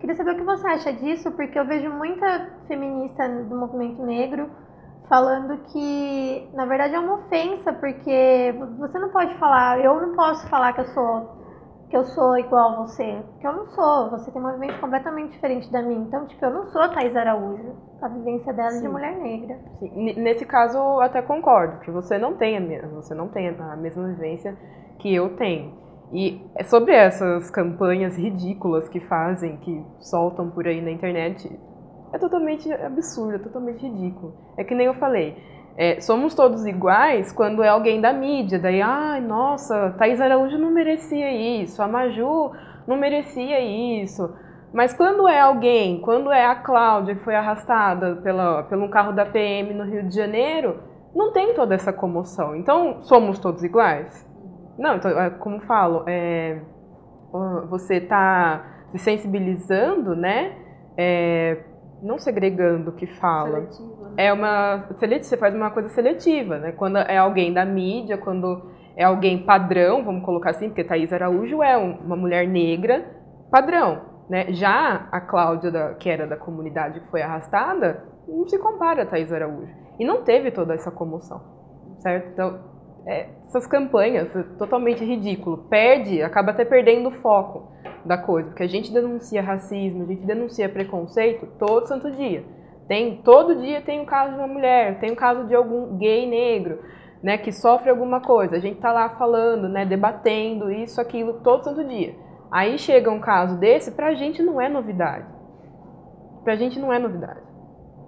Queria saber o que você acha disso, porque eu vejo muita feminista do movimento negro falando que, na verdade, é uma ofensa, porque você não pode falar, eu não posso falar que eu sou que eu sou igual a você, porque eu não sou, você tem uma vivência completamente diferente da minha, então, tipo, eu não sou a Thais Araújo, a vivência dela é de mulher negra. Sim, Nesse caso, eu até concordo, que você não tem a, você não tem a mesma vivência que eu tenho. E é sobre essas campanhas ridículas que fazem, que soltam por aí na internet, é totalmente absurdo, é totalmente ridículo. É que nem eu falei, é, somos todos iguais quando é alguém da mídia, daí, ai, nossa, Thaís Araújo não merecia isso, a Maju não merecia isso. Mas quando é alguém, quando é a Cláudia que foi arrastada pela, pelo carro da PM no Rio de Janeiro, não tem toda essa comoção. Então, somos todos iguais? Não, então, é, como falo, é, você está se sensibilizando, né? É, não segregando o que fala. Seletiva. É uma seletiva, você faz uma coisa seletiva, né? Quando é alguém da mídia, quando é alguém padrão, vamos colocar assim, porque Thaís Araújo é um- uma mulher negra padrão, né? Já a Cláudia, da- que era da comunidade que foi arrastada, não se compara a Thaís Araújo. E não teve toda essa comoção, certo? Então, é, essas campanhas, é totalmente ridículo. Perde, acaba até perdendo o foco da coisa, porque a gente denuncia racismo, a gente denuncia preconceito todo santo dia. Tem, todo dia tem um caso de uma mulher, tem um caso de algum gay negro, né, que sofre alguma coisa. A gente tá lá falando, né, debatendo isso, aquilo, todo santo dia. Aí chega um caso desse, pra gente não é novidade. Pra gente não é novidade.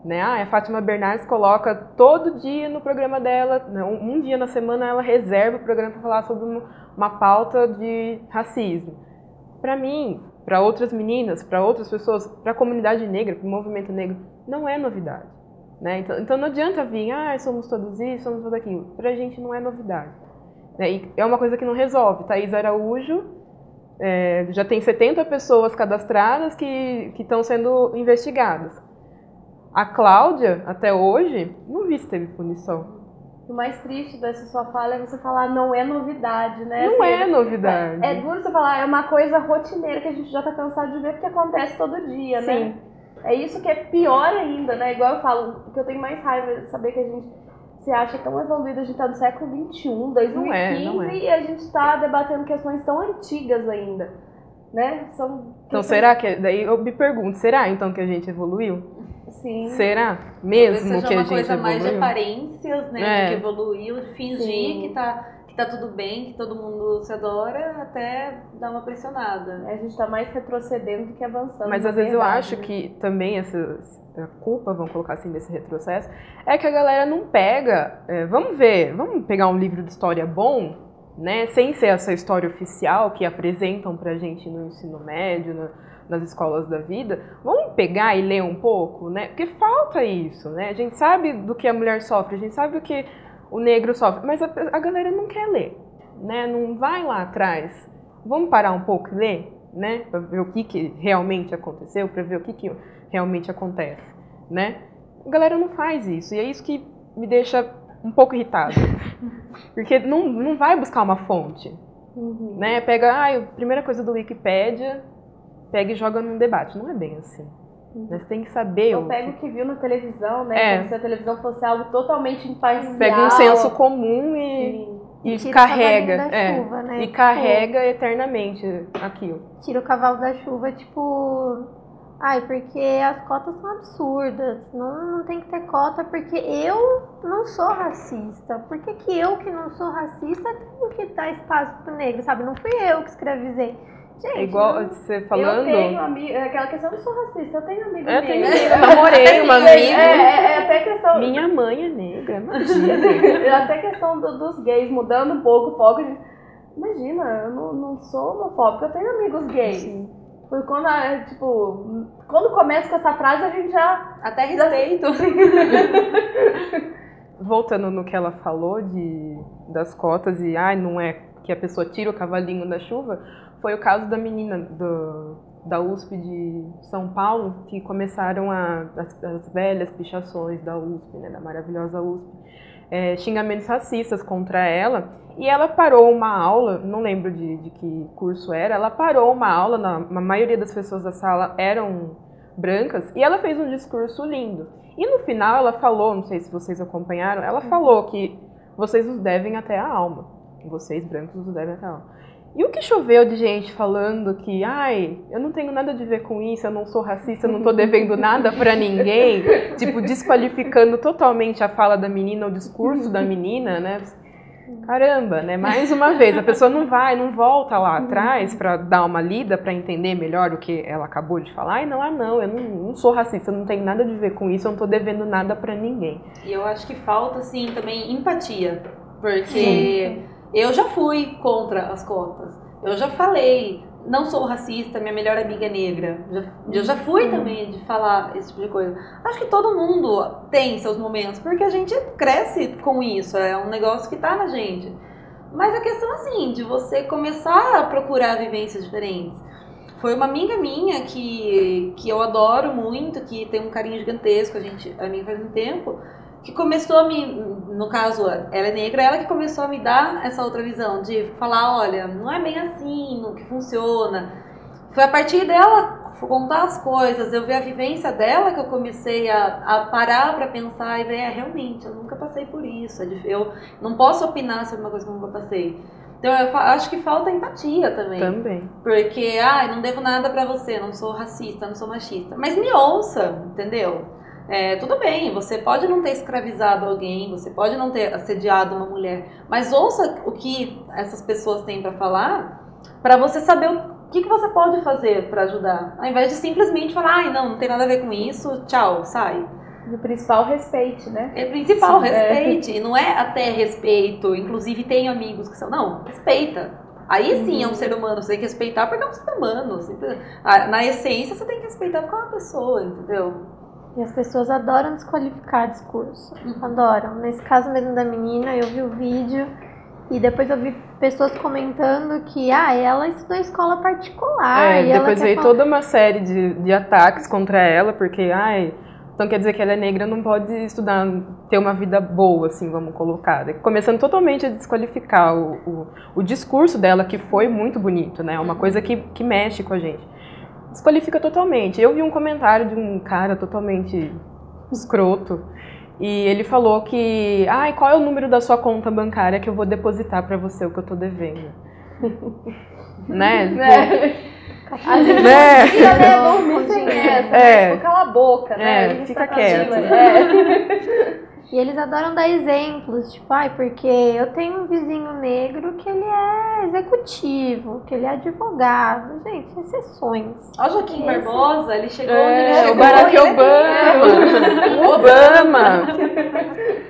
Né? Ah, a Fátima Bernardes coloca todo dia no programa dela, né, um, dia na semana ela reserva o programa para falar sobre uma, uma pauta de racismo. Para mim, para outras meninas, para outras pessoas, para a comunidade negra, para o movimento negro, não é novidade. Né? Então, então não adianta vir, ah, somos todos isso, somos tudo aquilo. Para a gente não é novidade. Né? E é uma coisa que não resolve. Thaís Araújo é, já tem 70 pessoas cadastradas que estão sendo investigadas. A Cláudia, até hoje, não vi se teve punição. O mais triste dessa sua fala é você falar não é novidade, né? Não Assim, é novidade. É duro você falar, é uma coisa rotineira que a gente já tá cansado de ver porque acontece todo dia, Sim. né? É isso que é pior ainda, né? Igual eu falo, o que eu tenho mais raiva é saber que a gente se acha tão evoluído, a gente tá no século XXI, 2015, Não é, não é. e a gente tá debatendo questões tão antigas ainda, né? São Então, será que. Daí eu me pergunto, será então que a gente evoluiu? Sim. Será mesmo seja que a uma gente coisa mais de evoluiu? aparências, né? É. De que evoluiu, de fingir Sim. que tá, que tá tudo bem, que todo mundo se adora, até dar uma pressionada. A gente tá mais retrocedendo do que avançando. Mas às vezes eu acho né? que também essa a culpa, vamos colocar assim, desse retrocesso, é que a galera não pega. é, vamos ver, vamos pegar um livro de história bom, né? Sem ser essa história oficial que apresentam pra gente no ensino médio, na- nas escolas da vida. Vamos pegar e ler um pouco, né? Porque falta isso, né? A gente sabe do que a mulher sofre, a gente sabe do que o negro sofre, mas a, a galera não quer ler, né? Não vai lá atrás. Vamos parar um pouco e ler, né? Para ver o que, que realmente aconteceu, para ver o que, que realmente acontece, né? A galera não faz isso e é isso que me deixa um pouco irritada, porque não, não vai buscar uma fonte, Uhum. né? Pega, ah, a primeira coisa do Wikipedia, pega e joga num debate. Não é bem assim. Você tem que saber. Ou o- pega o que viu na televisão, né? É. Como se a televisão fosse algo totalmente imparcial. Pega um senso comum e, Sim. e o carrega. é, chuva, né? E Tipo, carrega eternamente aquilo. tira o cavalo da chuva, tipo. Ai, porque as cotas são absurdas. Não, não tem que ter cota porque eu não sou racista. Por que, que eu, que não sou racista, tenho que dar espaço pro negro, sabe? Não fui eu que escravizei. Gente, É igual não- você falando. Eu tenho amigo, é aquela questão, eu sou racista, eu tenho amigo Eu tenho negro. amigo, eu namorei uma É, amiga. é, é até questão. Minha mãe é negra, imagina. É até questão do- dos gays, mudando um pouco o foco. Imagina, eu não, não sou homofóbica, eu tenho amigos gays. Porque quando, a- tipo, quando começa com essa frase, a gente já. Até respeito. Voltando no que ela falou de, das cotas e ai, não é que a pessoa tira o cavalinho da chuva, foi o caso da menina do, da USP de São Paulo, que começaram a, as, as velhas pichações da USP, né, da maravilhosa USP, é, xingamentos racistas contra ela. E ela parou uma aula, não lembro de, de que curso era, ela parou uma aula, na, a maioria das pessoas da sala eram brancas, e ela fez um discurso lindo. E no final ela falou, não sei se vocês acompanharam, ela falou que vocês os devem até a alma. Vocês brancos os devem até a alma. E o que choveu de gente falando que, ai, eu não tenho nada de ver com isso, eu não sou racista, eu não tô devendo nada para ninguém, tipo, desqualificando totalmente a fala da menina, o discurso da menina, né? Caramba, né? Mais uma vez, a pessoa não vai, não volta lá atrás para dar uma lida, para entender melhor o que ela acabou de falar. E não, ah, não, eu não, não sou racista, eu não tenho nada de ver com isso, eu não tô devendo nada para ninguém. E eu acho que falta, assim, também empatia. Porque Sim. Eu já fui contra as cotas. Eu já falei, não sou racista, minha melhor amiga é negra. Eu já fui também de falar esse tipo de coisa. Acho que todo mundo tem seus momentos, porque a gente cresce com isso, é um negócio que tá na gente. Mas a questão assim, de você começar a procurar vivências diferentes. Foi uma amiga minha que, que eu adoro muito, que tem um carinho gigantesco, a gente, a mim faz um tempo, que começou a me, no caso, ela é negra, ela que começou a me dar essa outra visão de falar, olha, não é bem assim, no que funciona. Foi a partir dela contar as coisas, eu ver a vivência dela que eu comecei a, a parar para pensar e ver, é, realmente, eu nunca passei por isso, é eu não posso opinar sobre uma coisa que eu nunca passei. Então eu acho que falta empatia também. Também. Porque, ah, não devo nada para você, não sou racista, não sou machista. Mas me ouça, entendeu? É, tudo bem, você pode não ter escravizado alguém, você pode não ter assediado uma mulher, mas ouça o que essas pessoas têm para falar para você saber o que, que você pode fazer para ajudar, ao invés de simplesmente falar, ai, não, não tem nada a ver com isso, tchau, sai. O principal respeite, né? É principal, Sim, respeite. É. E não é até respeito, inclusive tem amigos que são. Não, respeita. Aí sim é um uhum. ser humano, você tem que respeitar porque é um ser humano. Na essência, você tem que respeitar porque é uma pessoa, entendeu? E as pessoas adoram desqualificar discurso. Adoram. Nesse caso mesmo da menina, eu vi o vídeo e depois eu vi pessoas comentando que ah, ela estudou em escola particular. É, depois veio falar... toda uma série de, de ataques contra ela, porque, ai, então quer dizer que ela é negra, não pode estudar, ter uma vida boa, assim, vamos colocar. Começando totalmente a desqualificar o, o, o discurso dela, que foi muito bonito, né? Uma coisa que, que mexe com a gente desqualifica totalmente. Eu vi um comentário de um cara totalmente escroto e ele falou que, ai, qual é o número da sua conta bancária que eu vou depositar para você o que eu tô devendo? né? É. A gente né? precisa né, sem essa, é. né? cala a boca, né? É, fica quieto. É. E eles adoram dar exemplos, tipo, ai, porque eu tenho um vizinho negro que ele é executivo, que ele é advogado. Gente, exceções. Olha o Joaquim Esse... Barbosa, ele chegou é, onde ele chegou. O Barack Obama. Obama.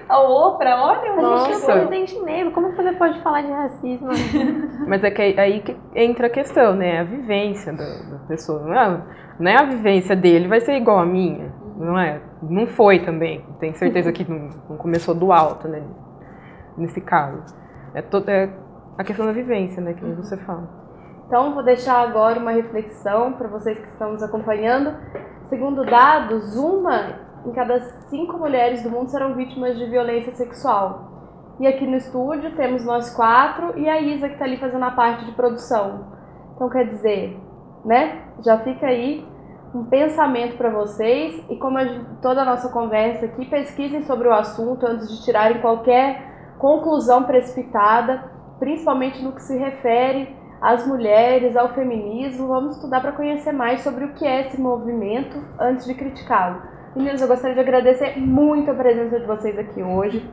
A Oprah, olha, a Nossa. gente é presidente negro. Como você pode falar de racismo? Mas é que aí que entra a questão, né? A vivência da, da pessoa. Não é, não é a vivência dele, vai ser igual a minha não é? Não foi também. Tenho certeza que não, não começou do alto, né? Nesse caso. É, todo, é a questão da vivência, né? Que você fala. Então, vou deixar agora uma reflexão para vocês que estão nos acompanhando. Segundo dados, uma em cada cinco mulheres do mundo serão vítimas de violência sexual. E aqui no estúdio temos nós quatro e a Isa que está ali fazendo a parte de produção. Então, quer dizer, né? Já fica aí um pensamento para vocês e como a toda a nossa conversa aqui, pesquisem sobre o assunto antes de tirarem qualquer conclusão precipitada, principalmente no que se refere às mulheres, ao feminismo. Vamos estudar para conhecer mais sobre o que é esse movimento antes de criticá-lo. Meninas, eu gostaria de agradecer muito a presença de vocês aqui hoje.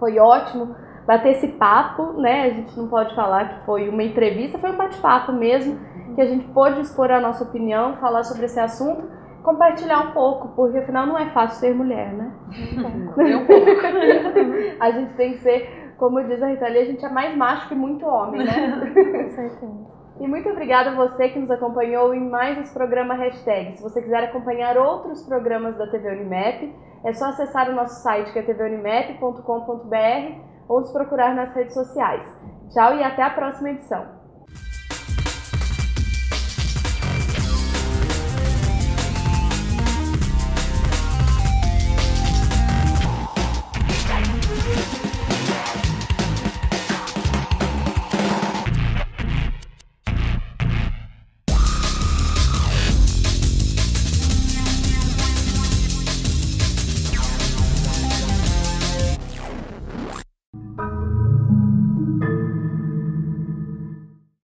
Foi ótimo bater esse papo, né? A gente não pode falar que foi uma entrevista, foi um bate-papo mesmo que a gente pôde expor a nossa opinião, falar sobre esse assunto, compartilhar um pouco, porque afinal não é fácil ser mulher, né? Um pouco. a gente tem que ser, como diz a Rita ali, a gente é mais macho que muito homem, né? Com certeza. E muito obrigada a você que nos acompanhou em mais esse programa Hashtag. Se você quiser acompanhar outros programas da TV Unimap, é só acessar o nosso site que é tvunimap.com.br ou nos procurar nas redes sociais. Tchau e até a próxima edição.